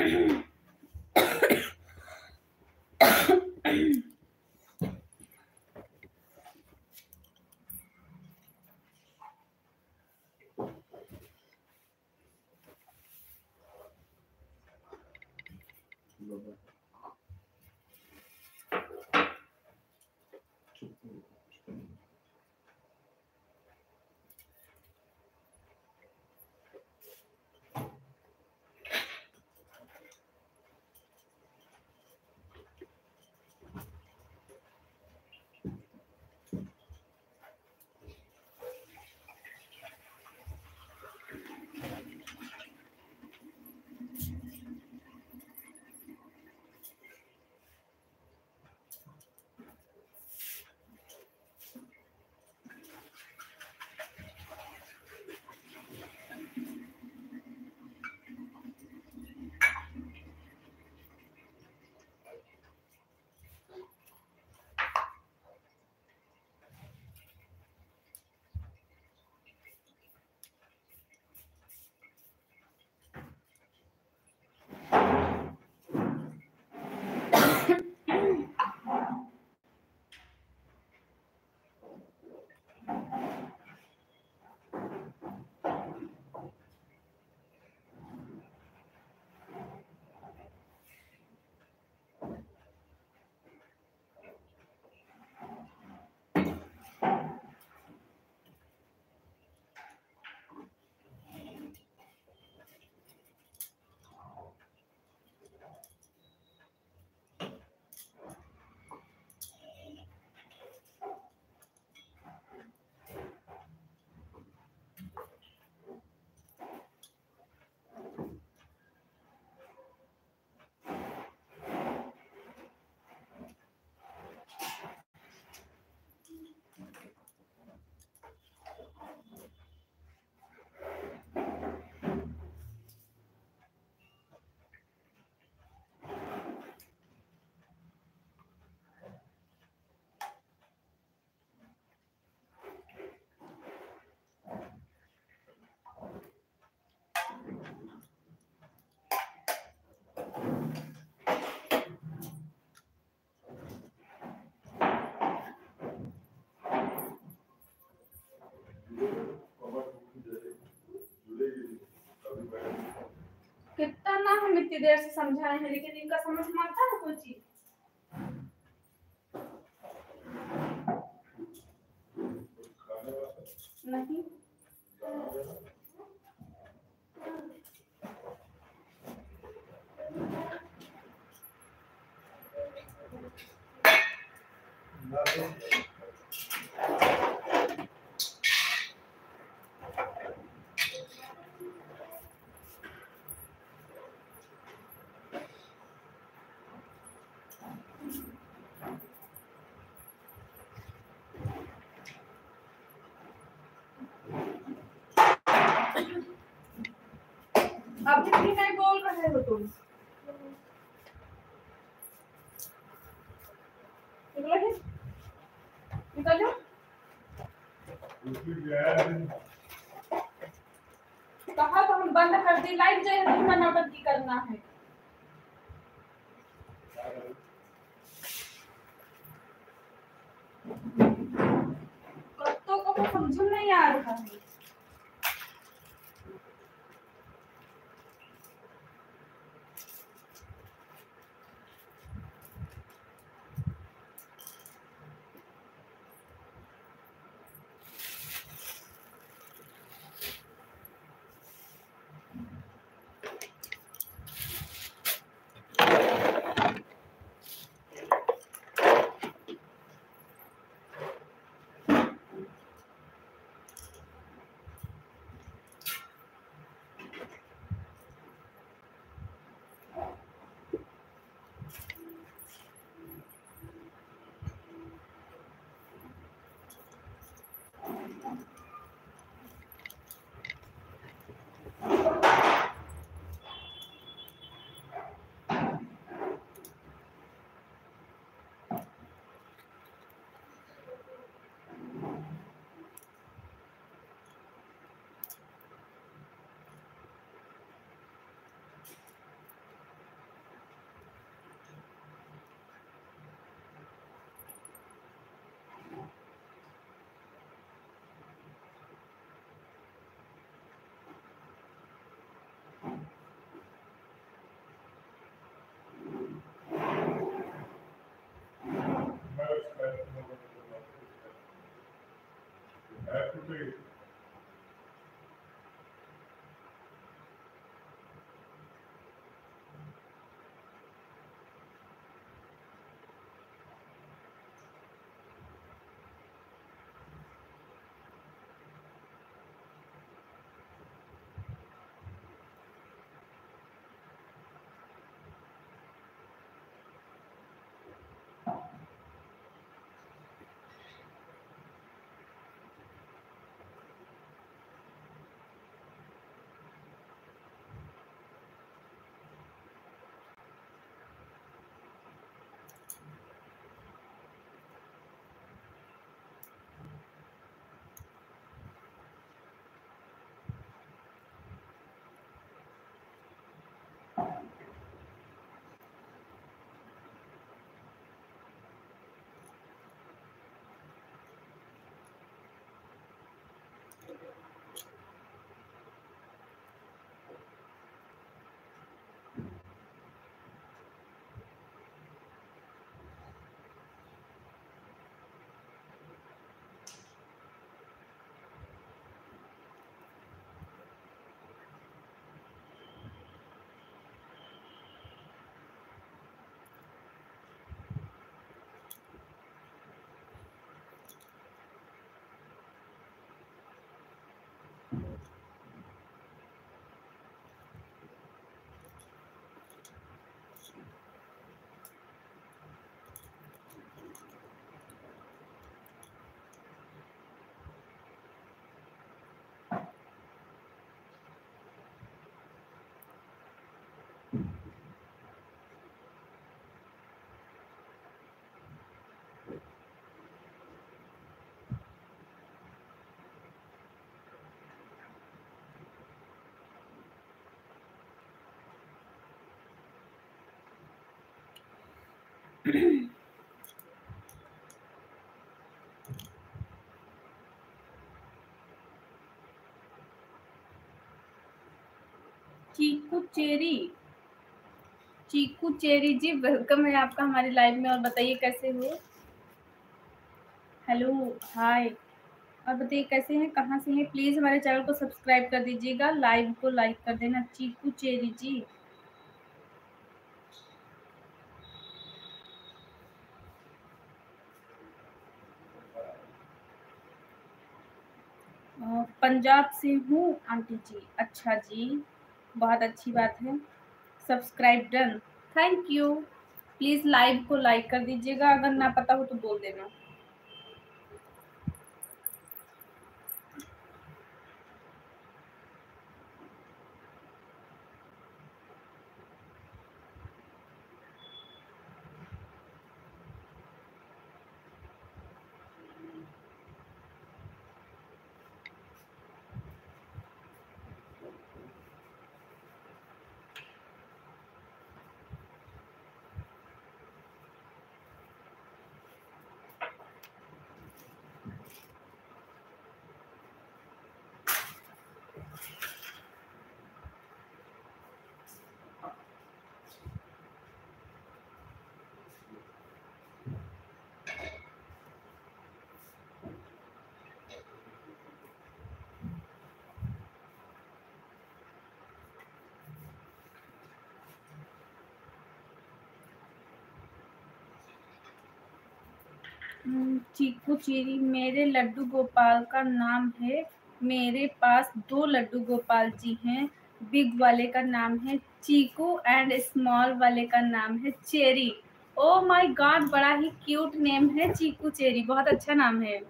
A: mm इतनी देर से समझाए हैं लेकिन इनका समझ में आता है कोई चीज़ नहीं अभी भी नहीं बोल रहे हो तुम निकलो है निकल जाओ कहा तो हम बंद कर दी? लाइट जो है बंदी करना है। That's the big. Cheeku cherry. Cheeku cherry ji welcome है आपका हमारे लाइव में और बताइए कैसे हो? हेलो हाय और बताइए कैसे हैं, कहाँ से हैं? प्लीज़ हमारे चैनल को सब्सक्राइब कर दीजिएगा लाइव को लाइक कर देना, चीकू चेरी जी। पंजाब से हूँ, आंटी जी। अच्छा जी, बहुत अच्छी बात है। Subscribe done thank you please live को लाइक कर दीजिएगा, अगर ना पता हो तो बोल देना हम्म, चीकू चीरी मेरे लड्डू गोपाल का नाम है। मेरे पास दो लड्डू गोपाल जी हैं। बिग वाले का नाम है चीकू एंड स्मॉल वाले का नाम है चेरी। ओ माय गॉड बड़ा ही क्यूट नेम है चीकू चेरी। बहुत अच्छा नाम है।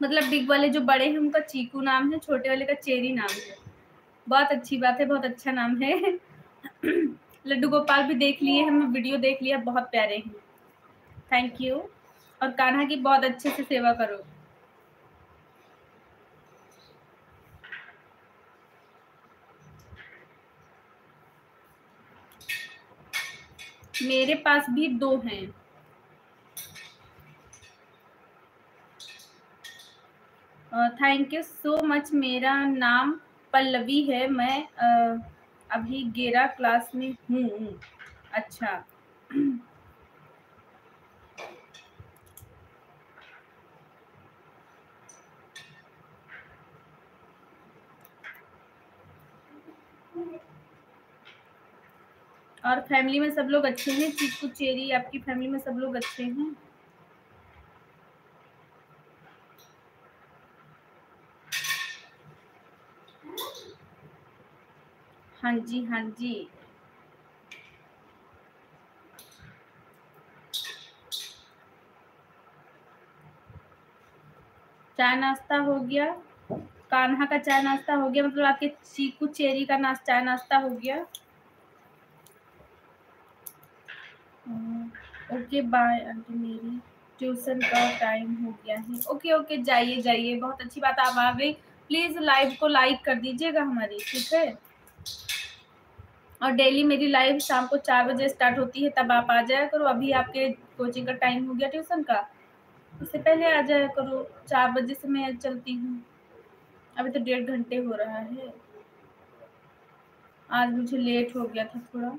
A: मतलब बिग वाले जो बड़े हैं, उनका चीकू नाम है, छोटे वाले का चेरी नाम है। बहुत अच्छी बात है, बहुत अच्छा नाम है। लड्डू गोपाल भी देख लिए हमने वीडियो देख लिया, बहुत प्यारे हैं। थैंक यू और कान्हा की बहुत अच्छे से सेवा करो। मेरे पास भी दो हैं। थैंक यू सो मच मेरा नाम पल्लवी है। मैं अ, अभी गेरा क्लास में हूँ। अच्छा। और फैमिली में सब लोग अच्छे हैं? चीकू चेरी आपकी फैमिली में सब लोग अच्छे हैं? हाँ जी हाँ जी। चाय नाश्ता हो गया? कान्हा का चाय नाश्ता हो गया? मतलब आपके चीकू चेरी का नाश्ता चाय नाश्ता हो गया? ओके बाय आंटी मेरी। ट्यूशन का टाइम हो गया है। ओके ओके जाइए जाइए। बहुत अच्छी बात आप आ गई। प्लीज़ लाइव को लाइक कर दीजिएगा हमारी, ठीक है? और डेली मेरी लाइव शाम को चार बजे स्टार्ट होती है, तब आप आ जाया करो। अभी आपके कोचिंग का टाइम हो गया ट्यूशन का। उससे पहले आ जाया करो। चार बजे से मैं चलती हूँ। अभी तो डेढ़ घंटे हो रहा है। आज मुझे लेट हो गया था थोड़ा।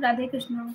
A: राधे कृष्णा।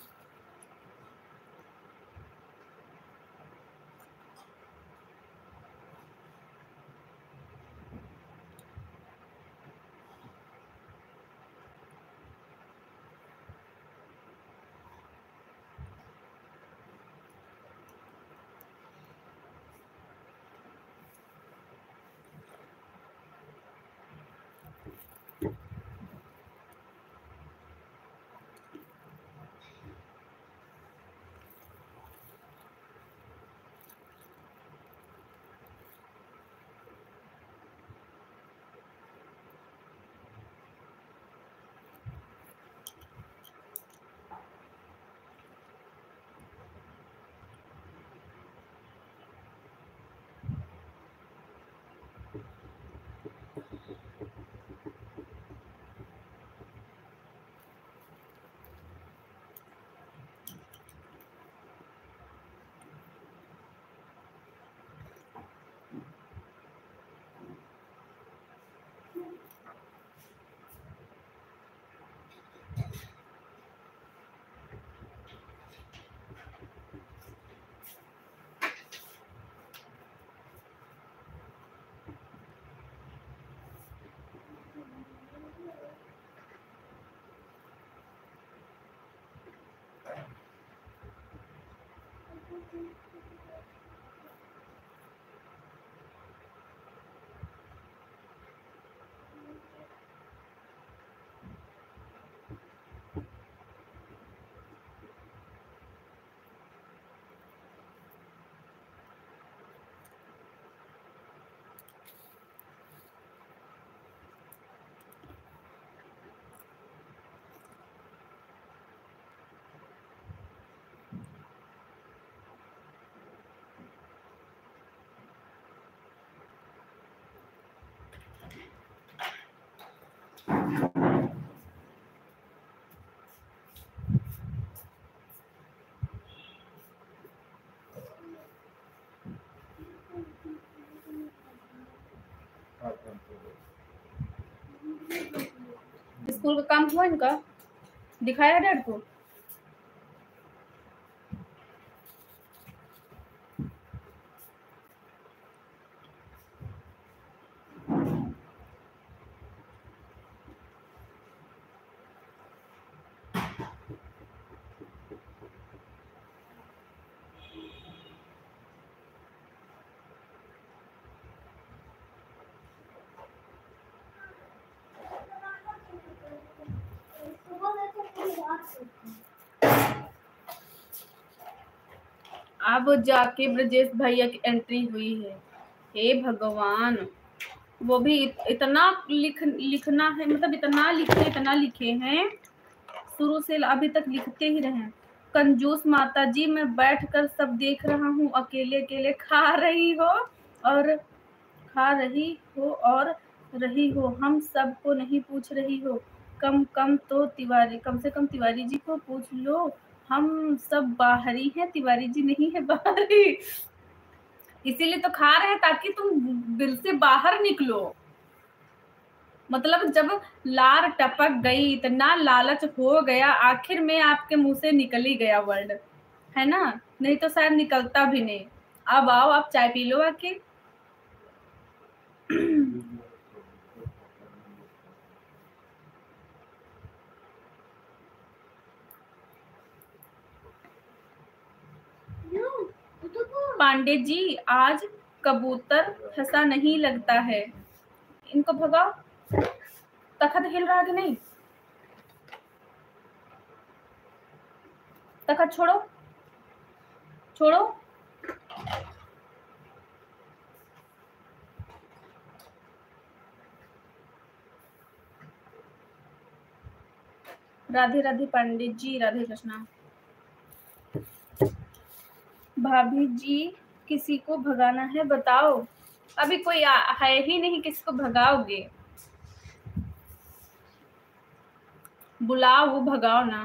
A: स्कूल का काम हुआ इनका? दिखाया डैड को? अब जाके ब्रजेश भैया की एंट्री हुई है। हे भगवान, वो भी इतना लिख, लिखना है मतलब इतना लिखे इतना लिखे हैं, शुरू से अभी तक लिखते ही रहे कंजूस माता जी मैं बैठ कर सब देख रहा हूँ, अकेले अकेले खा रही हो और, खा रही हो और रही हो, हम सबको नहीं पूछ रही हो। कम कम तो तिवारी, कम से कम तिवारी जी को पूछ लो हम सब बाहरी हैं, तिवारी जी नहीं है बाहरी। इसीलिए तो खा रहे हैं ताकि तुम दिल से बाहर निकलो। मतलब जब लार टपक गई, इतना लालच हो गया, आखिर में आपके मुँह से निकल ही गया वर्ड है ना? नहीं तो शायद निकलता भी नहीं। अब आओ, आप चाय पी लो आके
B: नो वो तो को
A: पांडे जी, आज कबूतर फंसा नहीं लगता है। इनको भगाओ तखत हिल रहा कि नहीं? तखत छोड़ो छोड़ो। राधे राधे पंडित जी, राधे कृष्णा। भाभी जी किसी को भगाना है बताओ। अभी कोई है ही नहीं किसको भगाओगे? बुलाओ वो भगाओ ना।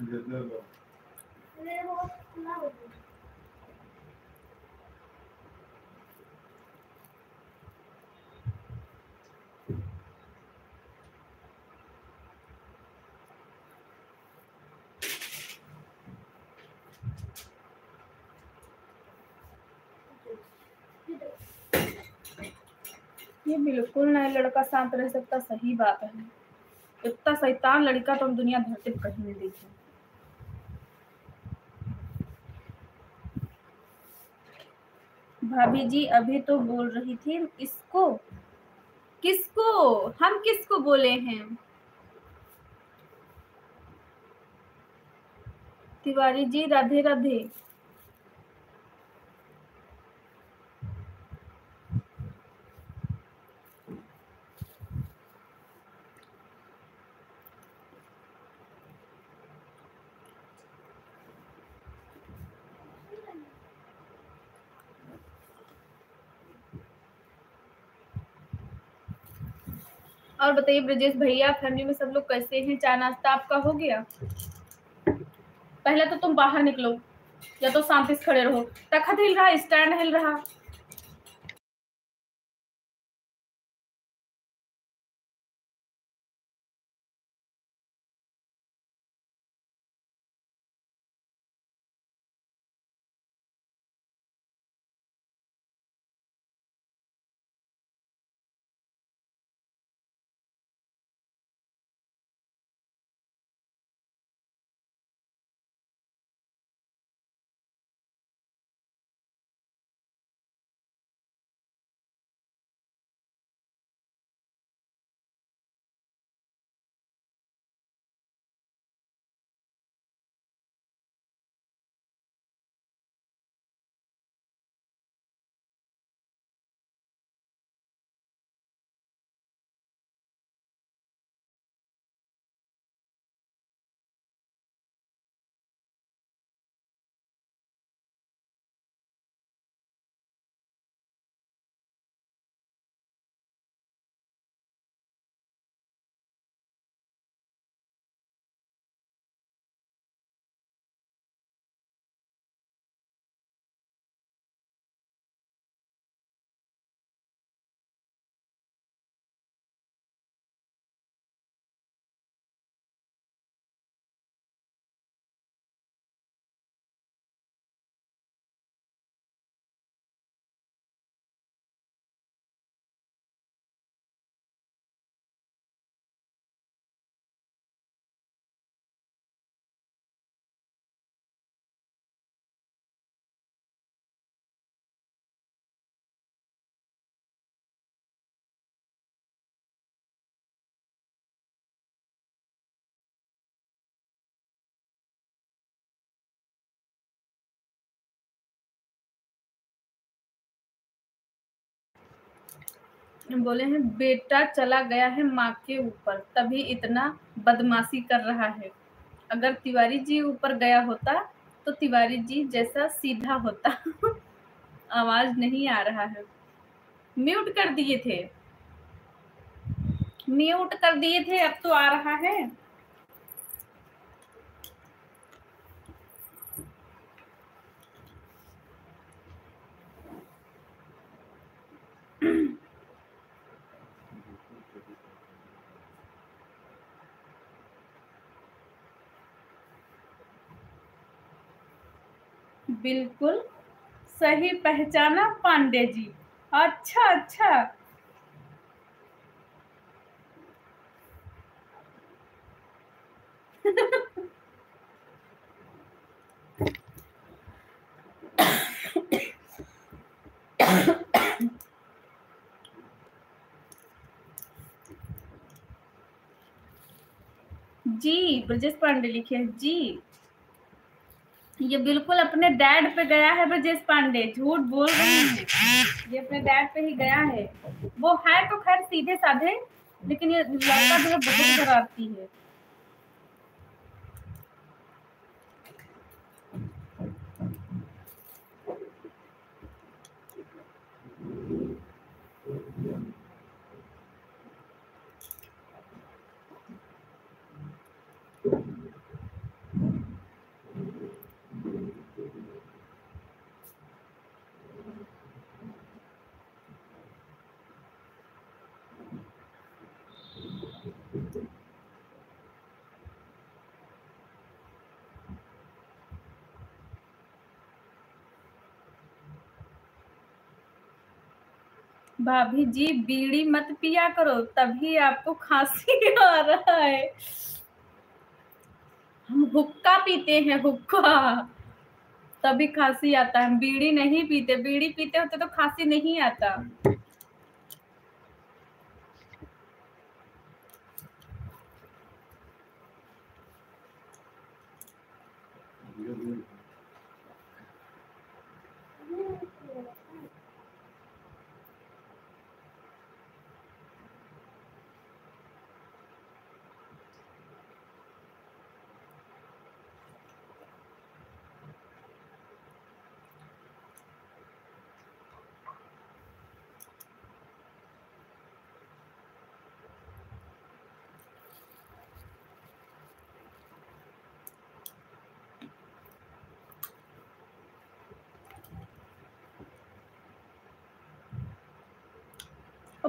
B: मेरे बहुत
A: ये बिल्कुल नहीं लड़का शांत रह सकता, सही बात है। इतना शैतान लड़का तो हम दुनिया धरती पे कहीं नहीं देखे भाभी जी, अभी तो बोल रही थी इसको किसको? हम किसको बोले हैं? तिवारी जी राधे राधे और बताइए, ब्रजेश भैया, फैमिली में सब लोग कैसे हैं? चाय नाश्ता आपका हो गया? पहले तो तुम बाहर निकलो, या तो शांति से खड़े रहो। तखत हिल रहा, स्टैंड हिल रहा। बोले हैं, बेटा चला गया है माँ के ऊपर, तभी इतना बदमाशी कर रहा है। अगर तिवारी जी ऊपर गया होता तो तिवारी जी जैसा सीधा होता। आवाज़ नहीं आ रहा है। म्यूट कर दिए थे। म्यूट कर दिए थे, अब तो आ रहा है। बिल्कुल सही पहचाना पांडे जी। अच्छा अच्छा। जी ब्रजेश पांडे लिखे जी। ये बिल्कुल अपने डैड पे गया है ब्रजेश पांडे, झूठ बोल रहे हैं। ये अपने डैड पे ही गया है। वो है तो खैर सीधे साधे लेकिन ये लड़का जो बहुत शरारती है। भाभी जी, बीड़ी मत पिया करो, तभी आपको खांसी आ रहा है। हम हुक्का पीते हैं, हुक्का। तभी खांसी आता है। बीड़ी नहीं पीते, बीड़ी पीते होते तो खांसी नहीं आता। और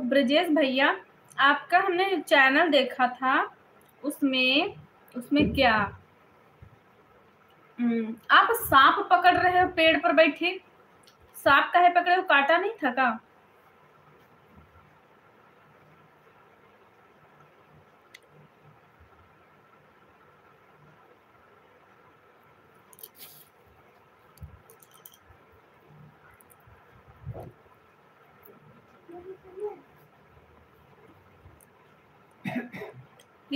A: ब्रजेश भैया आपका हमने चैनल देखा था उसमें उसमें क्या? हम्म, आप सांप पकड़ रहे हो पेड़ पर बैठे? सांप कहे पकड़े हो? काटा नहीं था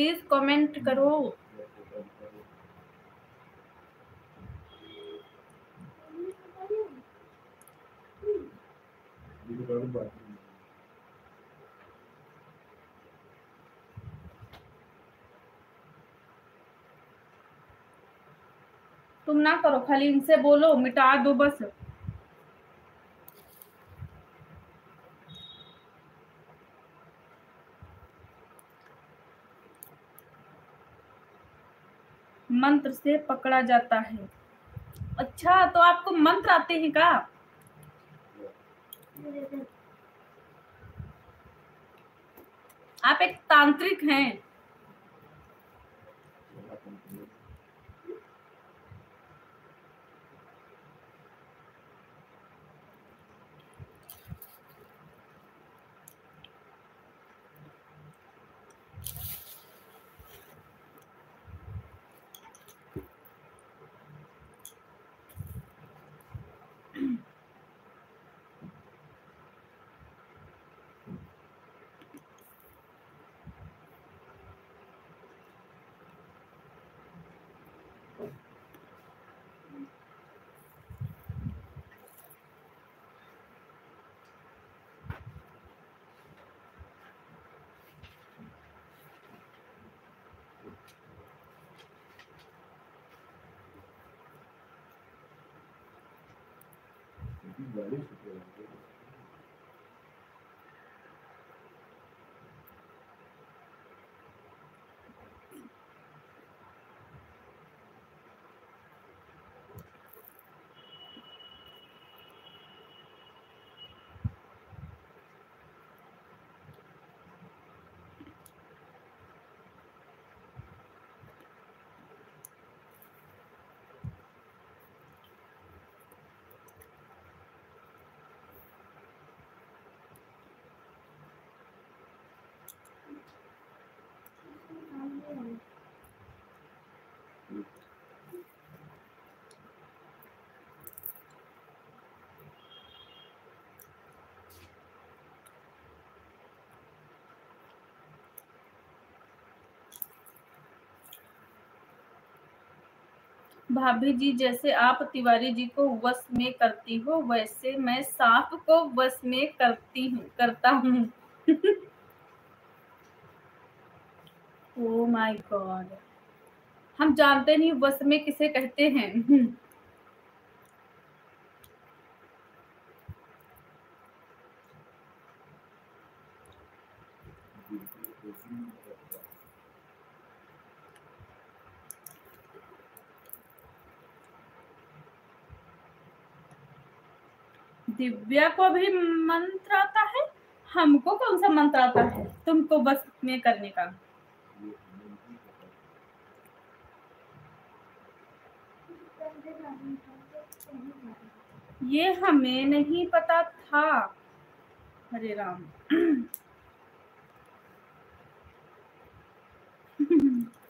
A: प्लीज़ कमेंट करो। तुम ना करो खाली इनसे बोलो मिटा दो बस। मंत्र से पकड़ा जाता है। अच्छा तो आपको मंत्र आते हैं का आप एक तांत्रिक हैं। भाभी जी, जैसे आप तिवारी जी को वश में करती हो, वैसे मैं सांप को वश में करती हूँ, करता हूँ। ओ माय गॉड हम जानते नहीं वश में किसे कहते हैं। दिव्या को भी मंत्र आता है? हमको कौन सा मंत्र आता है? तुमको बस में करने का। ये हमें नहीं पता था। हरे राम।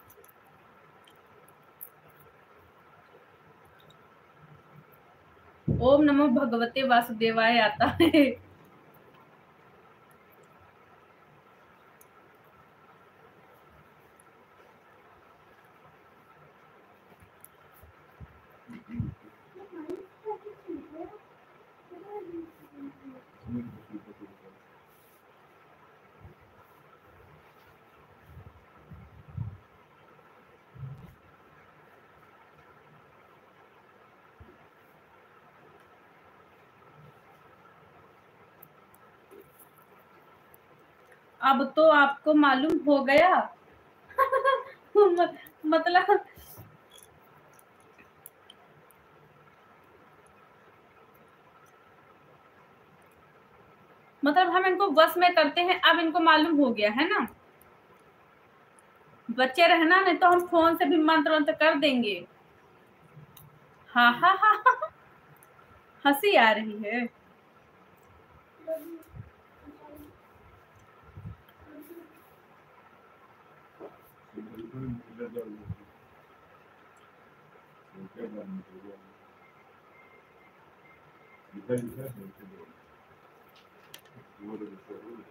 A: ओम नमो भगवते वासुदेवाय आता है अब तो आपको मालूम हो गया। मतलब मतलब हम इनको बस में करते हैं, अब इनको मालूम हो गया, है ना? बच्चे रहना, नहीं तो हम फ़ोन से भी मंत्र मंत्र कर देंगे। हाँ हाँ हाँ हँसी आ रही है। 저절로 절대만 되고 미사일이 절대로 그거를 서로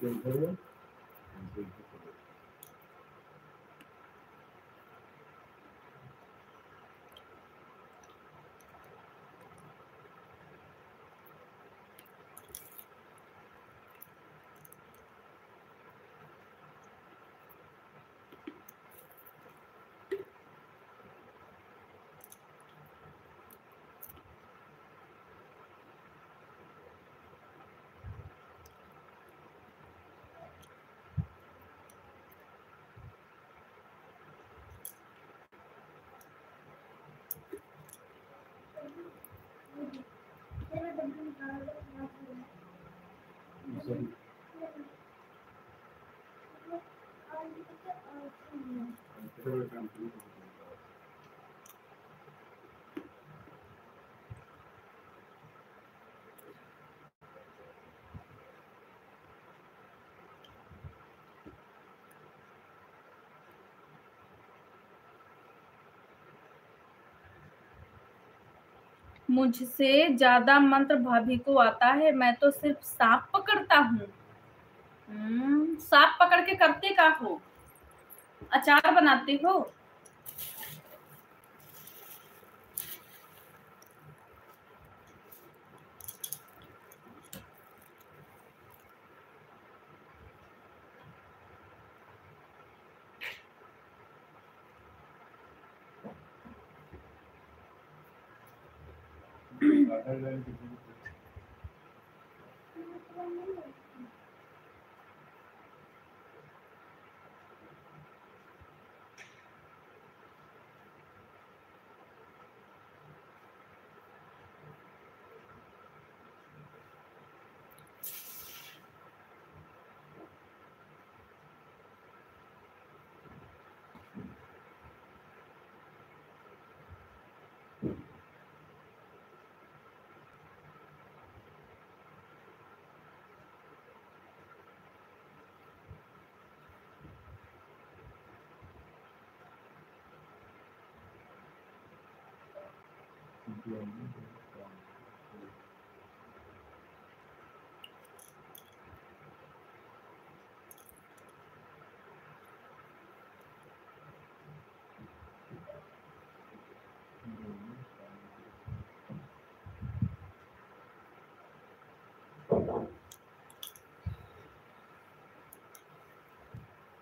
A: 절대로 मुझसे ज़्यादा मंत्र भाभी को आता है मैं तो सिर्फ़ सांप पकड़ता हूँ। हम्म, सांप पकड़ के करते का हो? अचार बनाते हो? Other than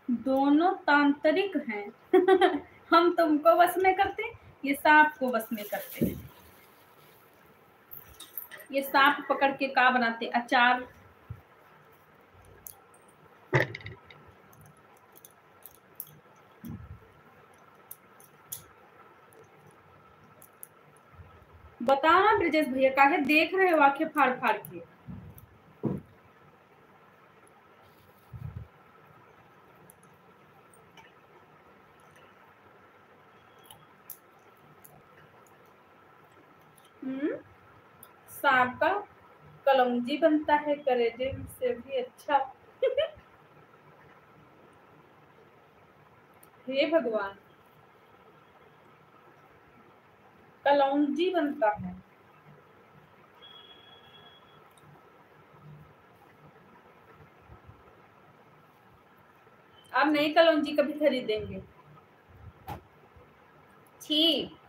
A: दोनों तांत्रिक हैं। हम तुमको बस में करते ये सांप को बस में करते। ये सांप पकड़ के का बनाते? अचार। बताना ब्रिजेश भैया, काहे देख रहे हो आँखें फाड़ फाड़ के हम्म सांप का कलौंजी बनता है करेजे से भी अच्छा। हे भगवान। कलौंजी बनता है। आप नई कलौजी कभी खरीदेंगे? ठीक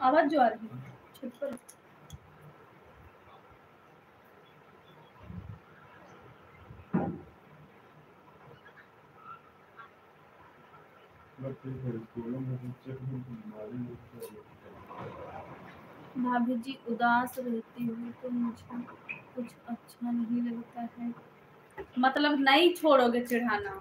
A: आवाज़ जो आ रही है, छत पर। भाभी जी, उदास रहती हूँ तो मुझे कुछ अच्छा नहीं लगता है। मतलब नहीं छोड़ोगे चिढ़ाना।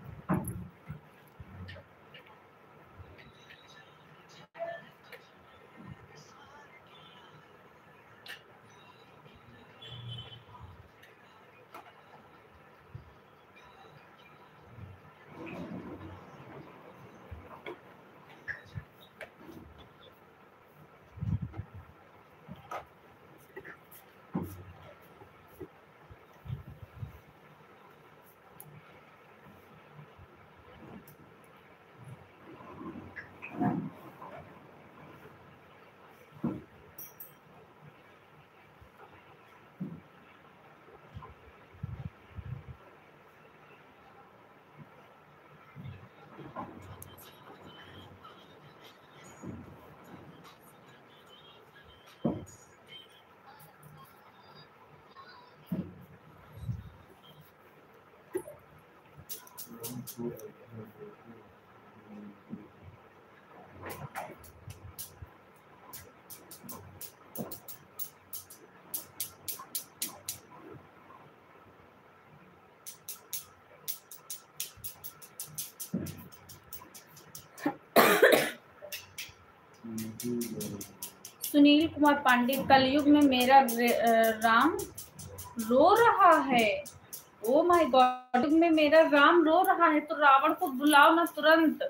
A: सुनील कुमार पांडे कलयुग में मेरा राम रो रहा है। ओ माय गॉड में मेरा राम रो रहा है तो रावण को बुलाओ ना तुरंत।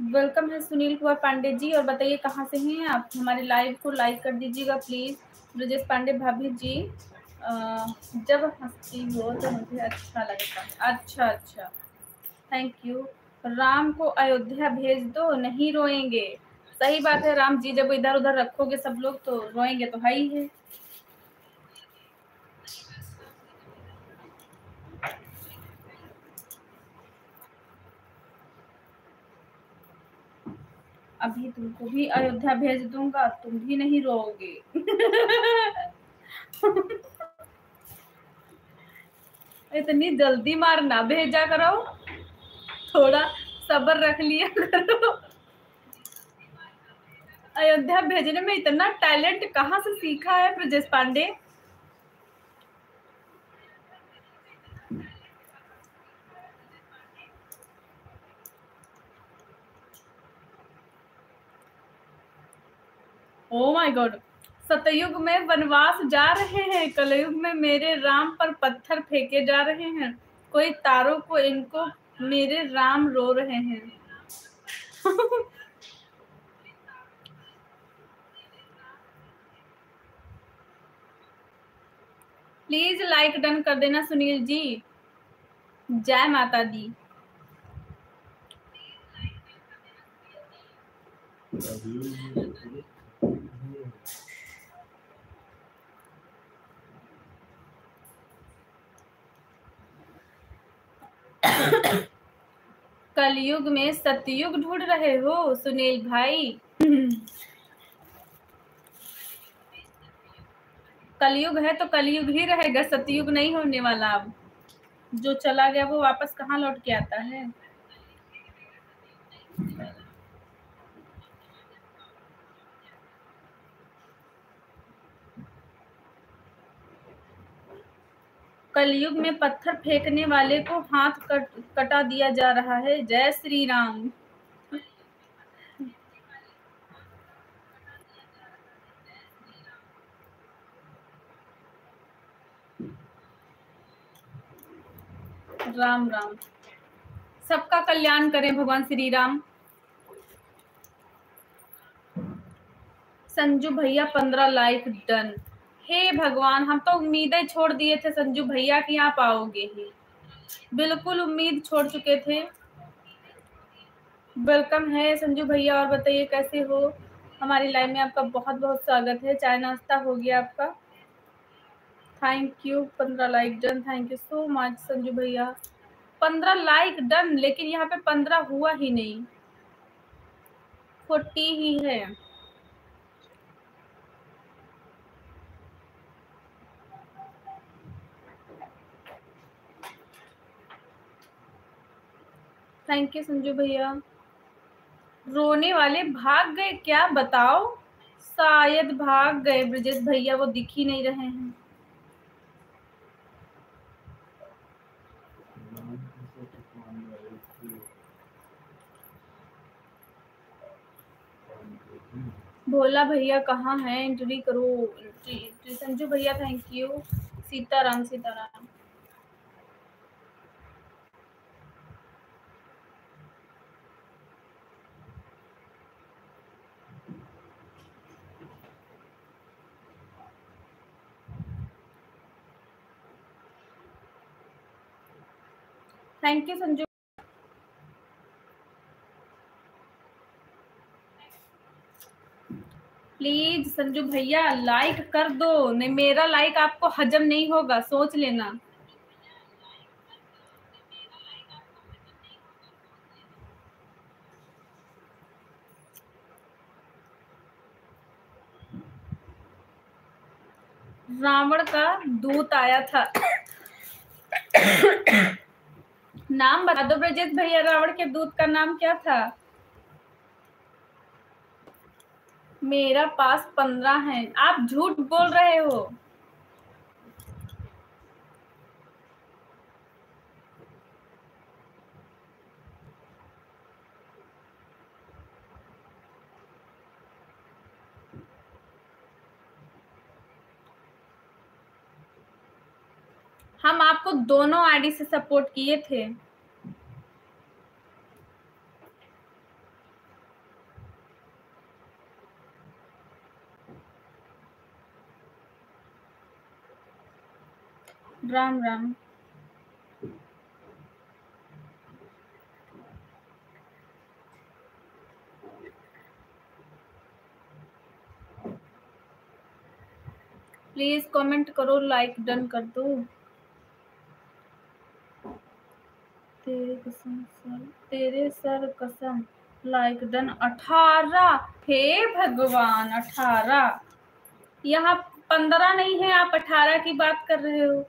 A: वेलकम है सुनील कुमार पांडे जी, और बताइए कहाँ से हैं आप? हमारे लाइव को लाइक कर दीजिएगा प्लीज़ ब्रजेश पांडे भाभी जी जब हंसती हो तो मुझे अच्छा लगता है। अच्छा अच्छा। थैंक यू राम को अयोध्या भेज दो, नहीं रोएँगे। सही बात है राम जी, जब इधर उधर रखोगे सब लोग तो रोएँगे तो है ही है। अभी तुमको भी अयोध्या भेज दूँगा, तुम भी नहीं रोओगे। इतनी जल्दी मारना भेजा करो। थोड़ा सब्र रख लिया करो। अयोध्या भेजने में इतना टैलेंट कहाँ से सीखा है Brajesh Pandey? Oh my god सतयुग में वनवास जा रहे हैं। कलयुग में मेरे राम पर पत्थर फेंके जा रहे हैं। कोई तारों को इनको मेरे राम रो रहे हैं। प्लीज़ लाइक डन कर देना सुनील जी। जय माता दी। कलयुग में सतयुग ढूंढ रहे हो, सुनील भाई? कलयुग है तो कलयुग ही रहेगा, सतयुग नहीं होने वाला अब। जो चला गया वो वापस कहाँ लौट के आता है? कलयुग में पत्थर फेंकने वाले को हाथ कट, कटा दिया जा रहा है। जय श्री राम। राम राम। सबका कल्याण करें भगवान श्री राम। संजू भैया, पंद्रह लाइक डन। हे भगवान, हम तो उम्मीदें छोड़ दिए थे संजू भैया कि आप आओगे ही। बिल्कुल उम्मीद छोड़ चुके थे। वेलकम है संजू भैया, और बताइए कैसे हो? हमारी लाइव में आपका बहुत बहुत स्वागत है। चाय नाश्ता हो गया आपका? थैंक यू पंद्रह like done thank you so much Sanju भैया। पंद्रह लाइक डन लेकिन यहाँ पे पंद्रह हुआ ही नहीं। फोर्टी ही है। थैंक यू संजू भैया। रोने वाले भाग गए, क्या बताओ? शायद भाग गए, ब्रजेश भैया, वो दिख ही नहीं रहे हैं। भोला भैया कहाँ हैं? एंट्री करो। संजू भैया thank you Sitaram Sitaram. Thank you Sanju please Sanju भैया लाइक कर दो। नहीं, मेरा लाइक आपको हजम नहीं होगा, सोच लेना। रावण का दूत आया था। नाम बता दो, ब्रजेश भैया रावण के दूत का नाम क्या था? मेरा पास पंद्रह है। आप झूठ बोल रहे हो हम आपको दोनों आईडी से सपोर्ट किए थे। राम राम। प्लीज़ कमेंट करो लाइक डन कर दो। तेरे कसम सर तेरे सर कसम लाइक डन अठारह। हे भगवान, अठारह। यहाँ पंद्रह नहीं है, आप अठारह की बात कर रहे हो।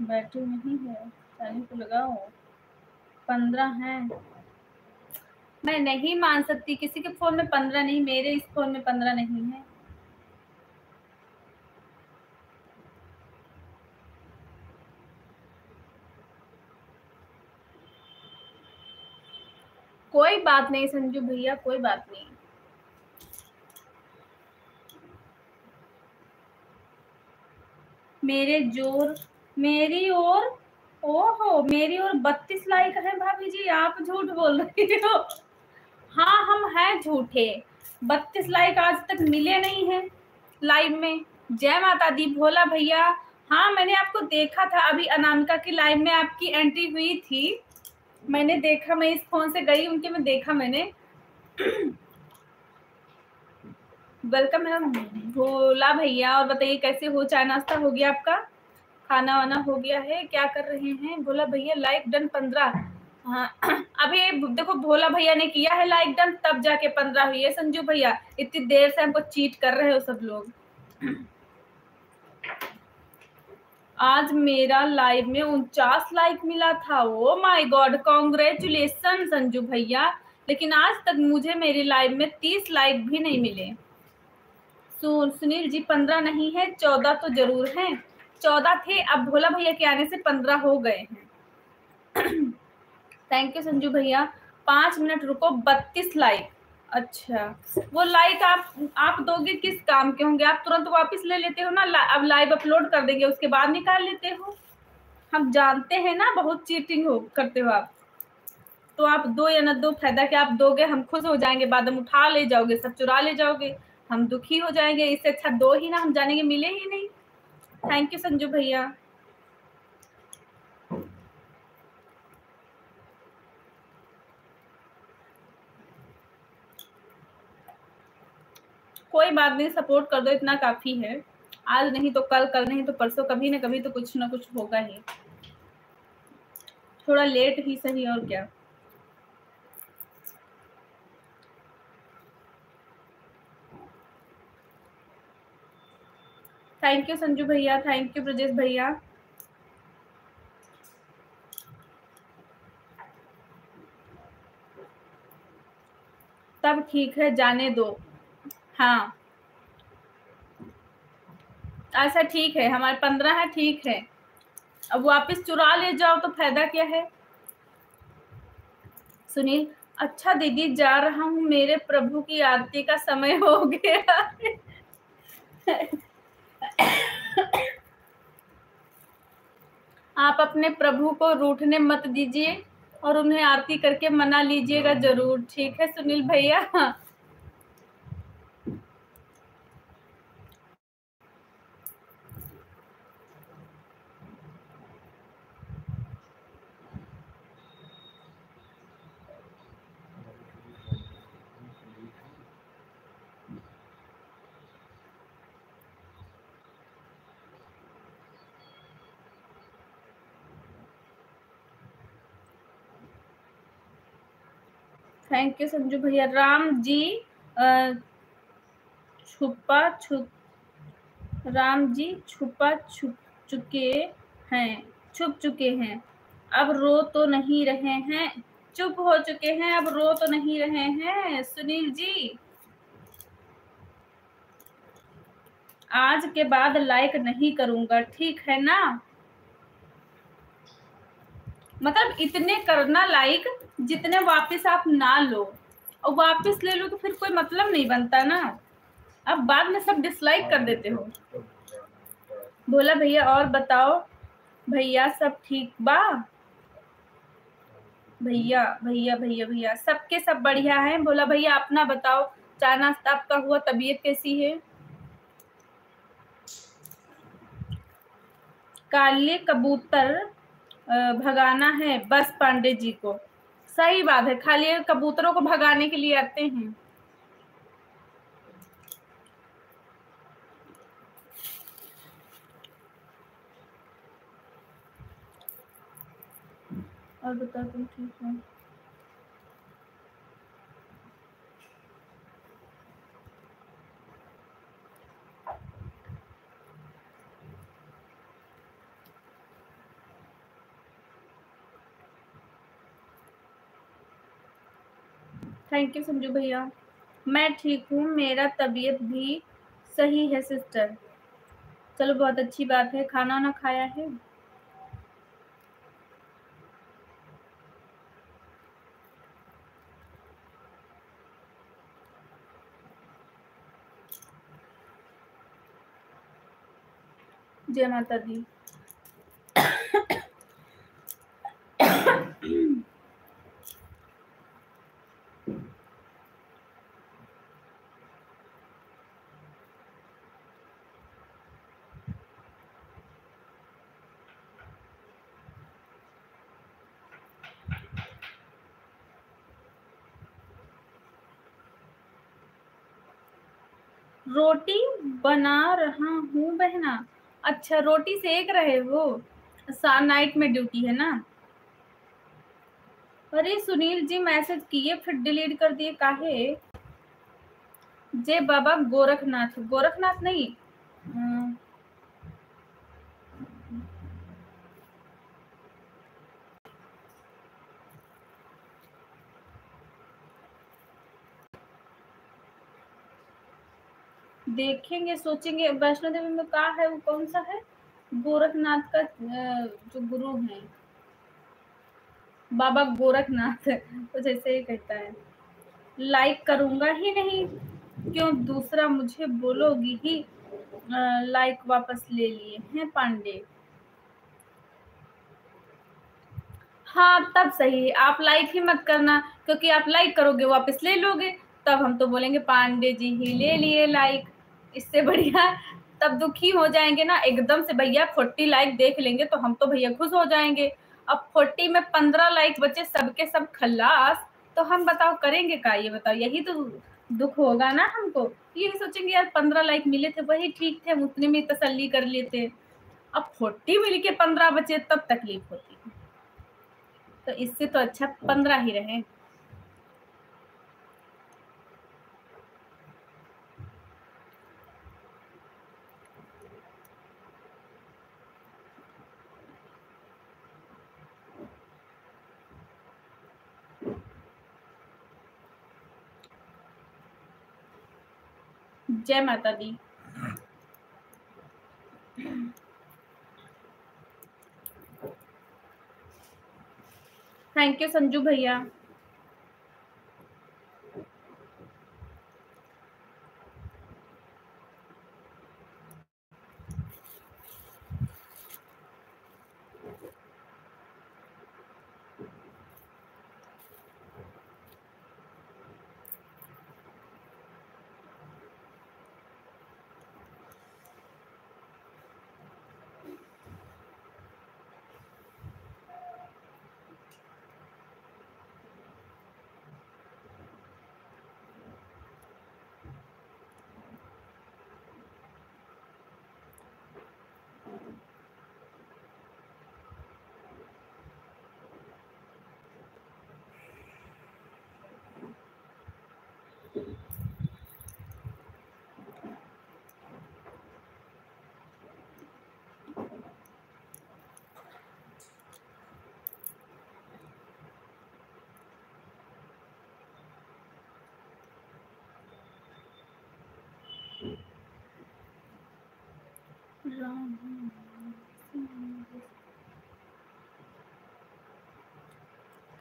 A: बैटरी नहीं है चालीस को लगाओ। पंद्रह है। मैं नहीं मान सकती, किसी के फ़ोन में पंद्रह नहीं, मेरे इस फ़ोन में पंद्रह नहीं है। कोई बात नहीं संजू भैया, कोई बात नहीं। मेरे ज़ोर, मेरी ओर, ओहो, मेरी ओर बत्तीस लाइक है भाभी जी, आप झूठ बोल रही हो। हाँ हम हैं झूठे। बत्तीस लाइक आज तक मिले नहीं है लाइव में। जय माता दी, भोला भैया। हाँ मैंने आपको देखा था अभी अनामिका की लाइव में आपकी एंट्री हुई थी। मैंने देखा, मैं इस फ़ोन से गई, उनके में देखा मैंने। वेलकम है भोला भैया। और बताइए, कैसे हो? चाय नाश्ता हो गया आपका? खाना वाना हो गया है? क्या कर रहे हैं? भोला भैया लाइक डन पंद्रह। हाँ अभी देखो भोला भैया ने किया है लाइक डन तब जाके पंद्रह हुई है संजू भैया। इतनी देर से हमको चीट कर रहे हो सब लोग। आज मेरा लाइव में उनचास लाइक मिला था। Oh my god congratulation Sanju भैया। लेकिन आज तक मुझे मेरी लाइव में तीस लाइक भी नहीं मिले। सु, सुनील जी पंद्रह नहीं है चौदह तो ज़रूर है। चौदह थे अब भोला भैया के आने से पंद्रह हो गए हैं। थैंक यू संजू भैया। पाँच मिनट रुको बत्तीस लाइक अच्छा। वो लाइक आप आप दोगे किस काम के होंगे? आप तुरंत वापस ले लेते हो ना? ला, अब लाइव अपलोड कर देंगे उसके बाद निकाल लेते हो। हम जानते हैं ना बहुत चीटिंग हो करते हो आप। तो आप दो या न दो फ़ायदा कि आप दोगे हम खुश हो जाएँगे बाद में उठा ले जाओगे सब चुरा ले जाओगे। हम दुखी हो जाएँगे इससे अच्छा दो ही ना हम जानेंगे मिले ही नहीं। थैंक यू संजू भैया। कोई बात नहीं सपोर्ट कर दो, इतना काफ़ी है। आज नहीं तो कल कल नहीं तो परसों, कभी ना कभी तो कुछ ना कुछ होगा ही। थोड़ा लेट ही सही और क्या। थैंक यू संजू भैया थैंक यू ब्रजेश भैया। तब ठीक है, जाने दो। हाँ। ऐसा ठीक है, हमारे पंद्रह है, ठीक है। अब वापस चुरा ले जाओ तो फ़ायदा क्या है? सुनील अच्छा दीदी, जा रहा हूँ, मेरे प्रभु की आरती का समय हो गया आप अपने प्रभु को रूठने मत दीजिए और उन्हें आरती करके मना लीजिएगा ज़रूर, ठीक है सुनील भैया? थैंक यू संजू भैया। राम जी छुपा छुप राम जी छुपा छुप चुके हैं, छुप चुके हैं। अब रो तो नहीं रहे हैं, चुप हो चुके हैं, अब रो तो नहीं रहे हैं, सुनील जी। आज के बाद लाइक नहीं करूँगा, ठीक है ना? मतलब इतने करना लाइक जितने वापस आप ना लो। और वापस ले लो तो फिर कोई मतलब नहीं बनता ना। अब बाद में सब डिसलाइक कर देते हो। बोला, भैया, और बताओ। भैया, सब ठीक बा? भैया भैया भैया भैया, सबके सब बढ़िया है। बोला, भैया, अपना बताओ। चाय नाश्ता आपका हुआ, तबीयत कैसी है? काले कबूतर भगाना है बस पांडे जी को। सही बात है, खाली कबूतरों को भगाने के लिए आते हैं। और बता तुम ठीक हो? थैंक यू संजू भैया। मैं ठीक हूँ, मेरा तबीयत भी सही है सिस्टर चलो, बहुत अच्छी बात है। खाना वाना खाया है? जय माता दी रोटी बना रहा हूँ बहना। अच्छा रोटी सेक रहे हो नाइट में ड्यूटी है ना? अरे, सुनील जी मैसेज किए, फिर डिलीट कर दिए काहे? जे बाबा, गोरखनाथ। गोरखनाथ नहीं। देखेंगे, सोचेंगे, वैष्णो देवी में कहा है, वो कौन सा है? गोरखनाथ का जो गुरु है। बाबा गोरखनाथ कुछ ऐसे ही कहता है लाइक करूँगा ही नहीं, क्यों दूसरा मुझे बोलोगी ही? लाइक वापस ले लिए हैं पांडे। हाँ तब सही है आप लाइक ही मत करना, क्योंकि आप लाइक करोगे, वापस ले लोगे, तब हम तो बोलेंगे, पांडे जी ही ले लिए लाइक इससे बढ़िया तब दुखी हो जाएँगे ना, एकदम से भैया फोर्टी लाइक देख लेंगे तो हम तो भैया खुश हो जाएँगे। अब फोर्टी में पंद्रह लाइक बचे सबके सब खल्लास तो हम बताओ करेंगे का ये बताओ, यही तो दुख होगा ना हमको। ये भी सोचेंगे, यार पंद्रह लाइक मिले थे, वही ठीक थे उतने में तसल्ली कर लेते। अब फोर्टी मिल के पंद्रह बचे, तब तकलीफ़ होती। तो इससे तो अच्छा पंद्रह ही रहे। जय माता दी। थैंक यू संजू भैया।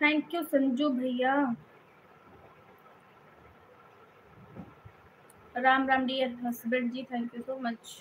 A: थैंक यू संजू भैया। Ram Ram dear husband ji thank you so much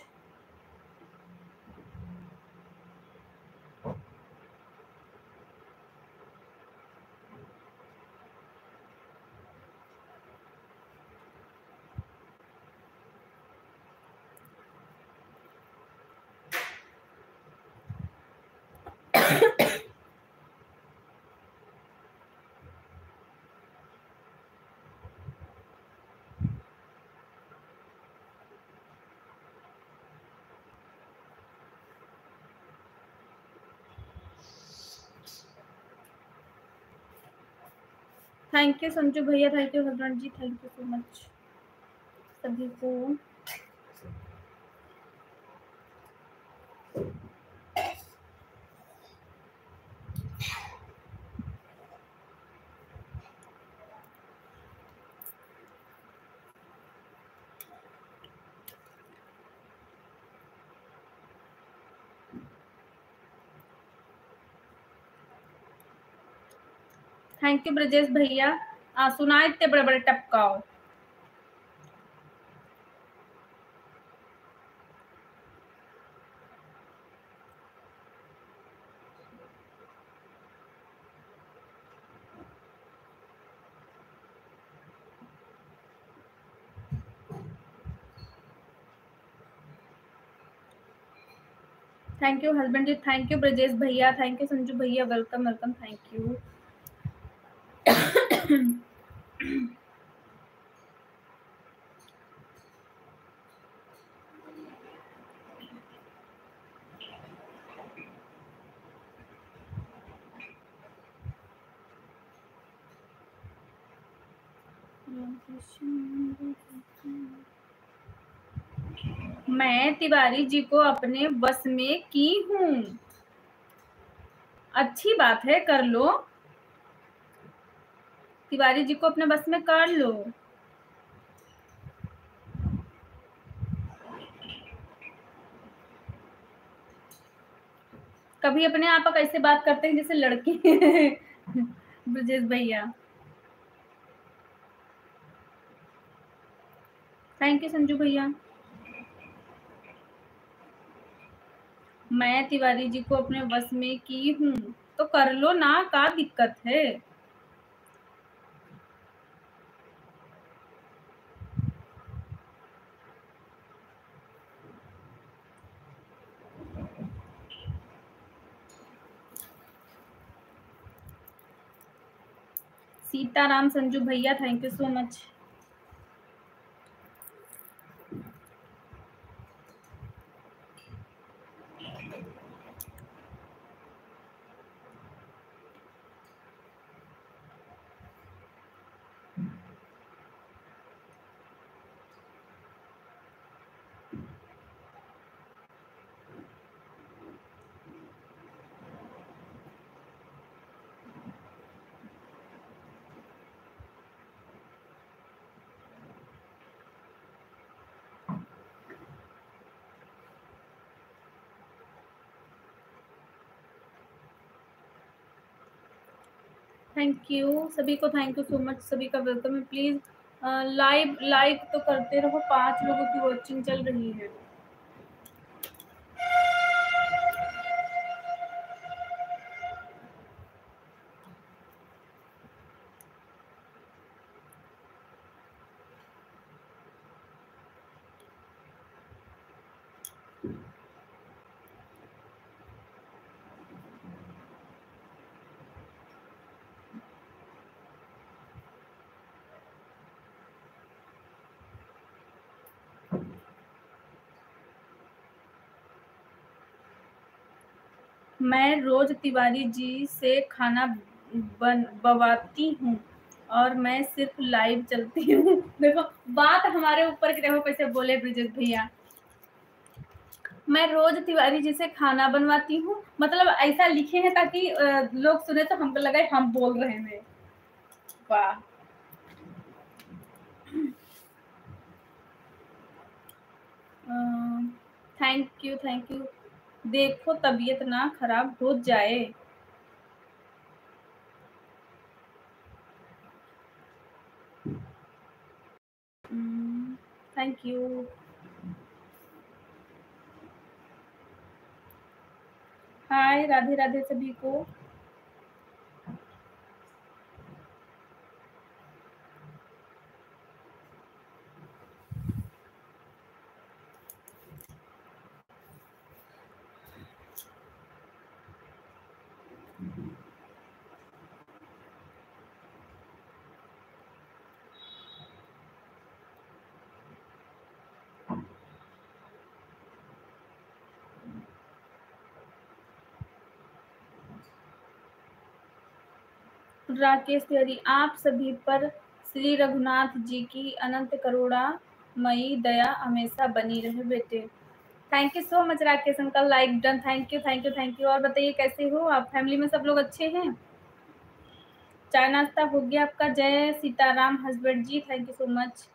A: thank you Sanju भैया thank you husband ji thank you so much सभी को थैंक यू ब्रजेश भैया। आ, सुनाए इतने बड़े बड़े टपकाओ। Thank you husband ji. Thank you Brajesh भैया। थैंक यू संजू भैया। वेलकम वेलकम थैंक यू मैं तिवारी जी को अपने बस में की हूँ। अच्छी बात है कर लो। तिवारी जी को अपने बस में कर लो। कभी अपने आप कैसे बात करते हैं, जैसे लड़की ब्रजेश भैया। थैंक यू संजू भैया। मैं तिवारी जी को अपने बस में की हूँ तो कर लो ना, का दिक्कत है? सीताराम संजू भैया thank you so much thank you सभी को थैंक यू सो मच सभी का वेलकम है. प्लीज़ लाइव लाइव तो करते रहो. पाँच लोगों की वॉचिंग चल रही है. मैं रोज तिवारी जी से खाना बन, बवाती हूँ और मैं सिर्फ़ लाइव चलती हूँ। देखो, बात हमारे ऊपर की देखो, कैसे बोले ब्रिजेश भैया। मैं रोज तिवारी जी से खाना बनवाती हूँ। मतलब ऐसा लिखे हैं ताकि लोग सुने तो हमको लगे हम बोल रहे हैं। वाह। थैंक यू थैंक यू देखो तबीयत ना खराब हो जाए। Thank you hi Radhe Radhe सभी को। राकेश तिवारी, आप सभी पर श्री रघुनाथ जी की अनंत करुणा मई दया हमेशा बनी रहे बेटे। Thank you so much Rakesh uncle like done thank you thank you thank you और बताइए, कैसे हो? आप फैमिली में सब लोग अच्छे हैं? चाय नाश्ता हो गया आपका? जय Sitaram husband ji thank you so much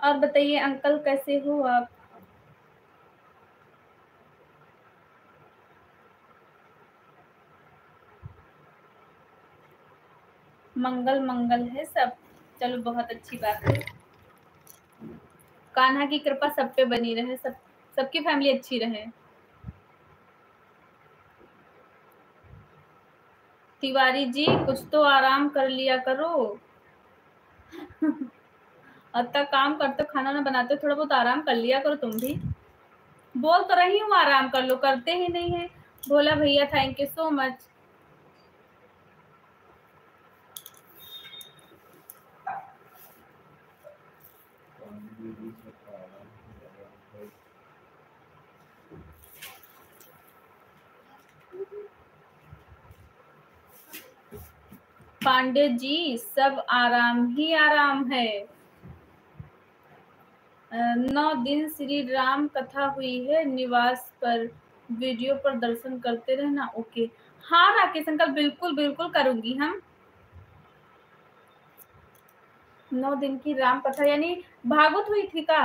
A: और बताइए अंकल कैसे हो आप? मंगल मंगल है सब। चलो, बहुत अच्छी बात है। कान्हा की कृपा सब पे बनी रहे, सब, सबकी फैमिली अच्छी रहे। तिवारी जी, कुछ तो आराम कर लिया करो। अतः काम करते, खाना ना बनाते, थोड़ा बहुत आराम कर लिया करो तुम भी। बोल तो रही हूँ, आराम कर लो, करते ही नहीं है। बोला भैया thank you so much Pandey ji, सब आराम ही आराम है। नौ दिन श्री राम कथा हुई है, निवास पर वीडियो पर दर्शन करते रहना, ओके। हाँ राकेश अंकल, बिल्कुल बिल्कुल करूँगी हम। नौ दिन की राम कथा, यानी भागवत हुई थी का?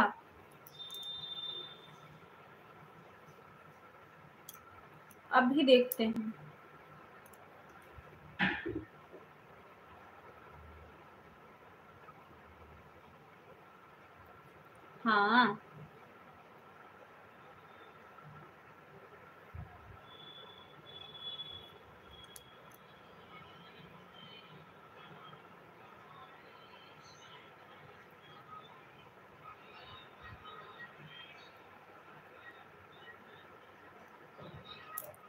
A: अभी देखते हैं। हाँ।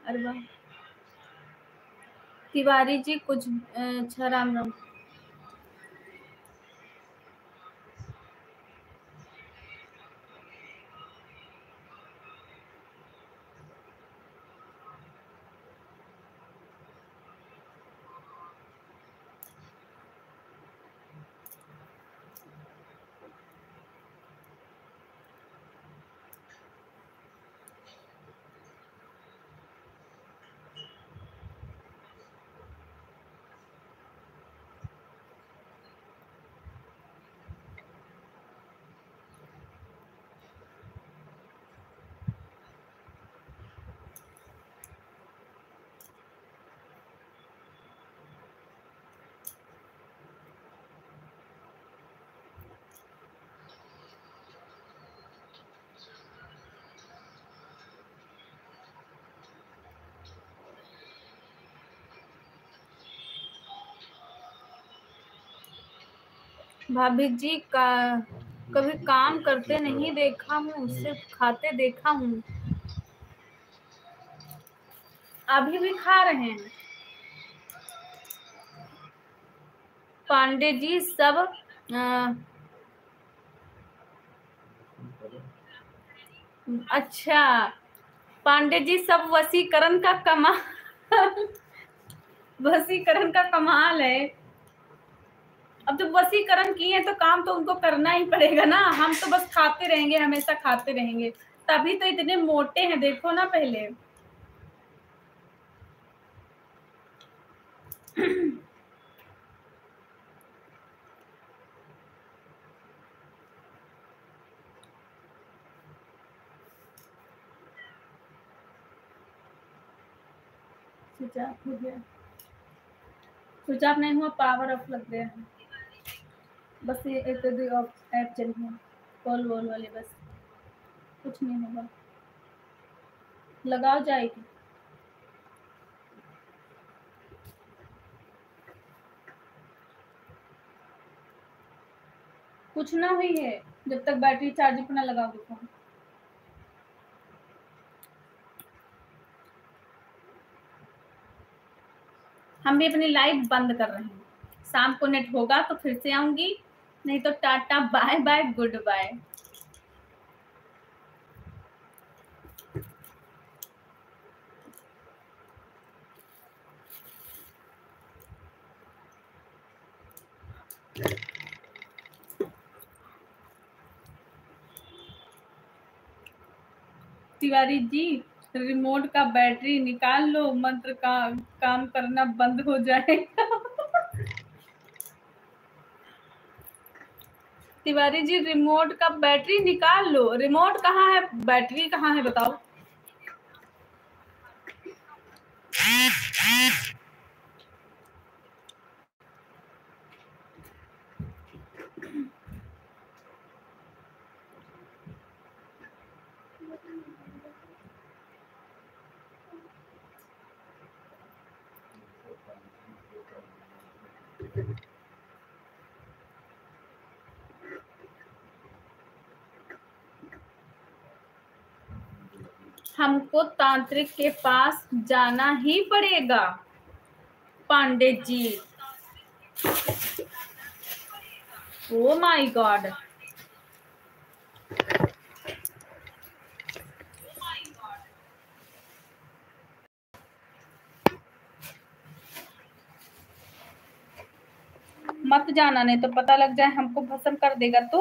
A: अरे तिवारी जी कुछ अच्छा राम राम। भाभी जी का कभी काम करते नहीं देखा हूँ सिर्फ़ खाते देखा हूँ। अभी भी खा रहे हैं। पांडे जी सब अ, अच्छा। पांडे जी सब वसीकरण का कमाल वसीकरण का कमाल है। अब जब वसीकरण किए हैं तो काम तो उनको करना ही पड़ेगा ना। हम तो बस खाते रहेंगे, हमेशा खाते रहेंगे। तभी तो इतने मोटे हैं, देखो ना पहले। स्विच ऑफ़ हो गया। स्विच ऑफ़ नहीं हुआ पावर ऑफ़ लग गया। है बस ये एक दो ऐप चल गया कॉल वॉल वाले बस। कुछ नहीं होगा। लगाओ जाएगी कुछ ना हुई है। जब तक बैटरी चार्ज पर ना लगाओगे हम भी अपनी लाइट बंद कर रहे हैं। शाम को नेट होगा तो फिर से आऊँगी। नहीं तो tata, bye bye, goodbye. Tiwari ji remote का बैटरी निकाल लो, मंत्र का काम करना बंद हो जाएगा। तिवारी जी रिमोट का बैटरी निकाल लो। रिमोट कहाँ है? बैटरी कहाँ है बताओ? हमको तांत्रिक के पास जाना ही पड़ेगा। Pandey ji. Oh my God मत जाना, नहीं तो पता लग जाए हमको भस्म कर देगा तो।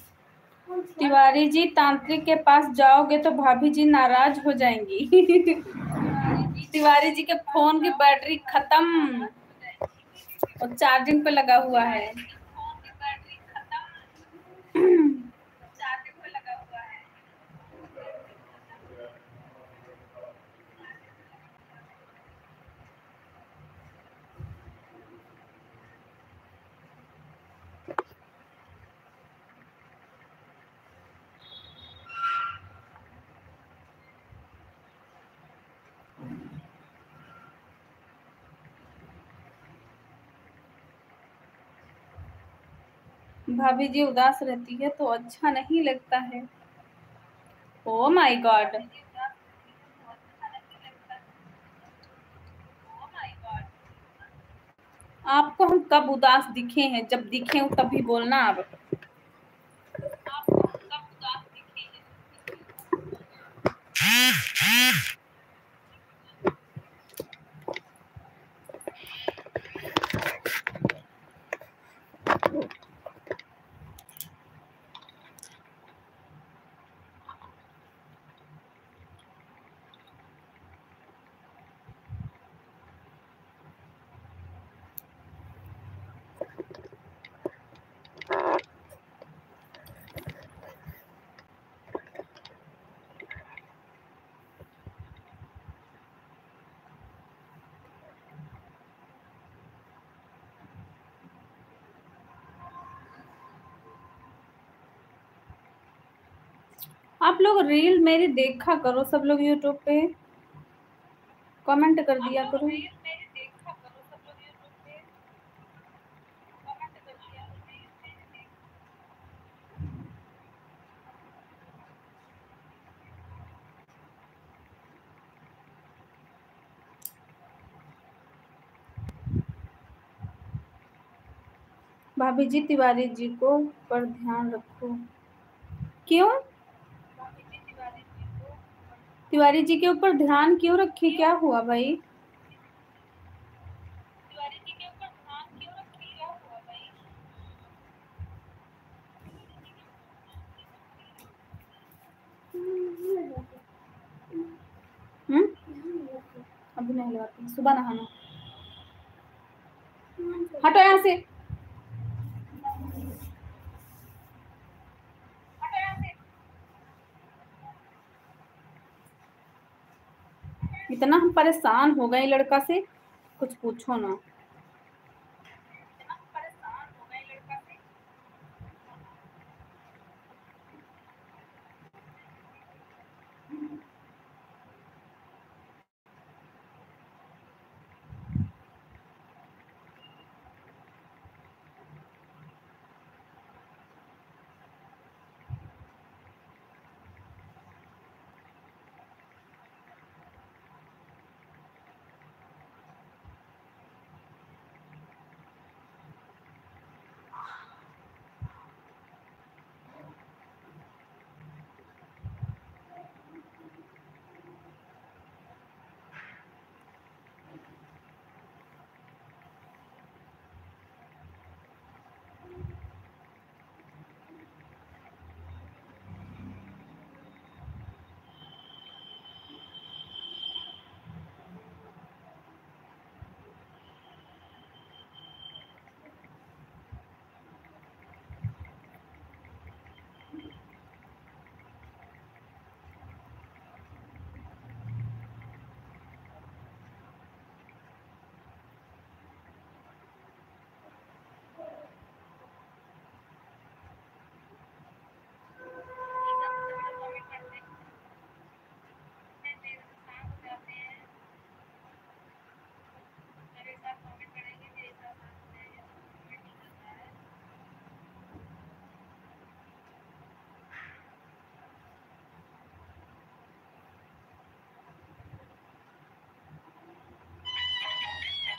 A: तिवारी जी, तांत्रिक के पास जाओगे तो भाभी जी नाराज़ हो जाएँगी। तिवारी जी के फ़ोन की बैटरी खत्म। और चार्जिंग पे लगा हुआ है। भाभी जी उदास रहती है तो अच्छा नहीं लगता है। ओ माय गॉड आपको हम कब उदास दिखे हैं? जब दिखे हो तभी बोलना आप। आप। लोग रील मेरी देखा करो सब लोग यूट्यूब पे। कमेंट कर दिया करो। भाभी जी तिवारी जी को पर ध्यान रखो। क्यों? तिवारी जी के ऊपर ध्यान क्यों रखे? क्या हुआ भाई? हम्म? अभी नहीं लगाती सुबह नहाना। परेशान हो गए लड़का से। कुछ पूछो ना।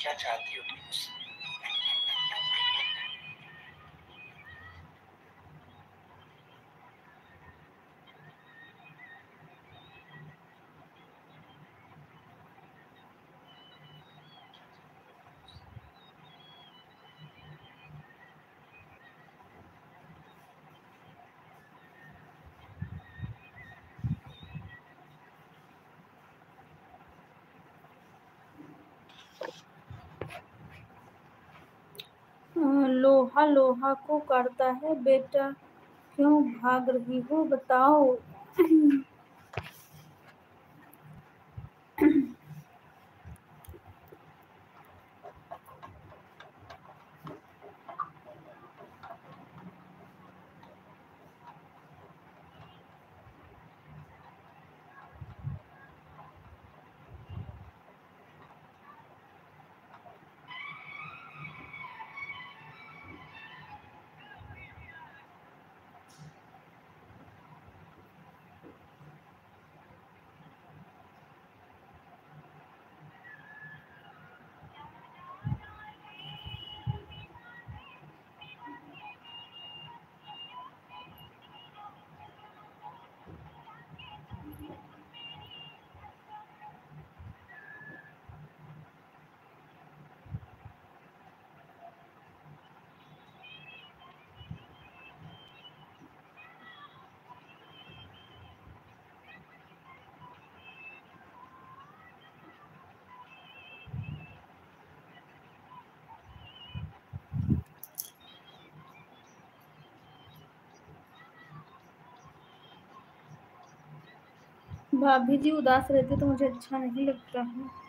C: क्या चाहती हो तुम मुझसे
A: अ, लोहा लोहा को काटता है बेटा? क्यों भाग रही हो? बताओ। भाभी जी उदास रहती तो मुझे अच्छा नहीं लगता है।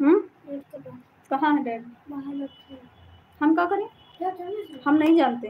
A: हम्म?
B: कहाँ है डैड? हम क्या करें? हम नहीं जानते।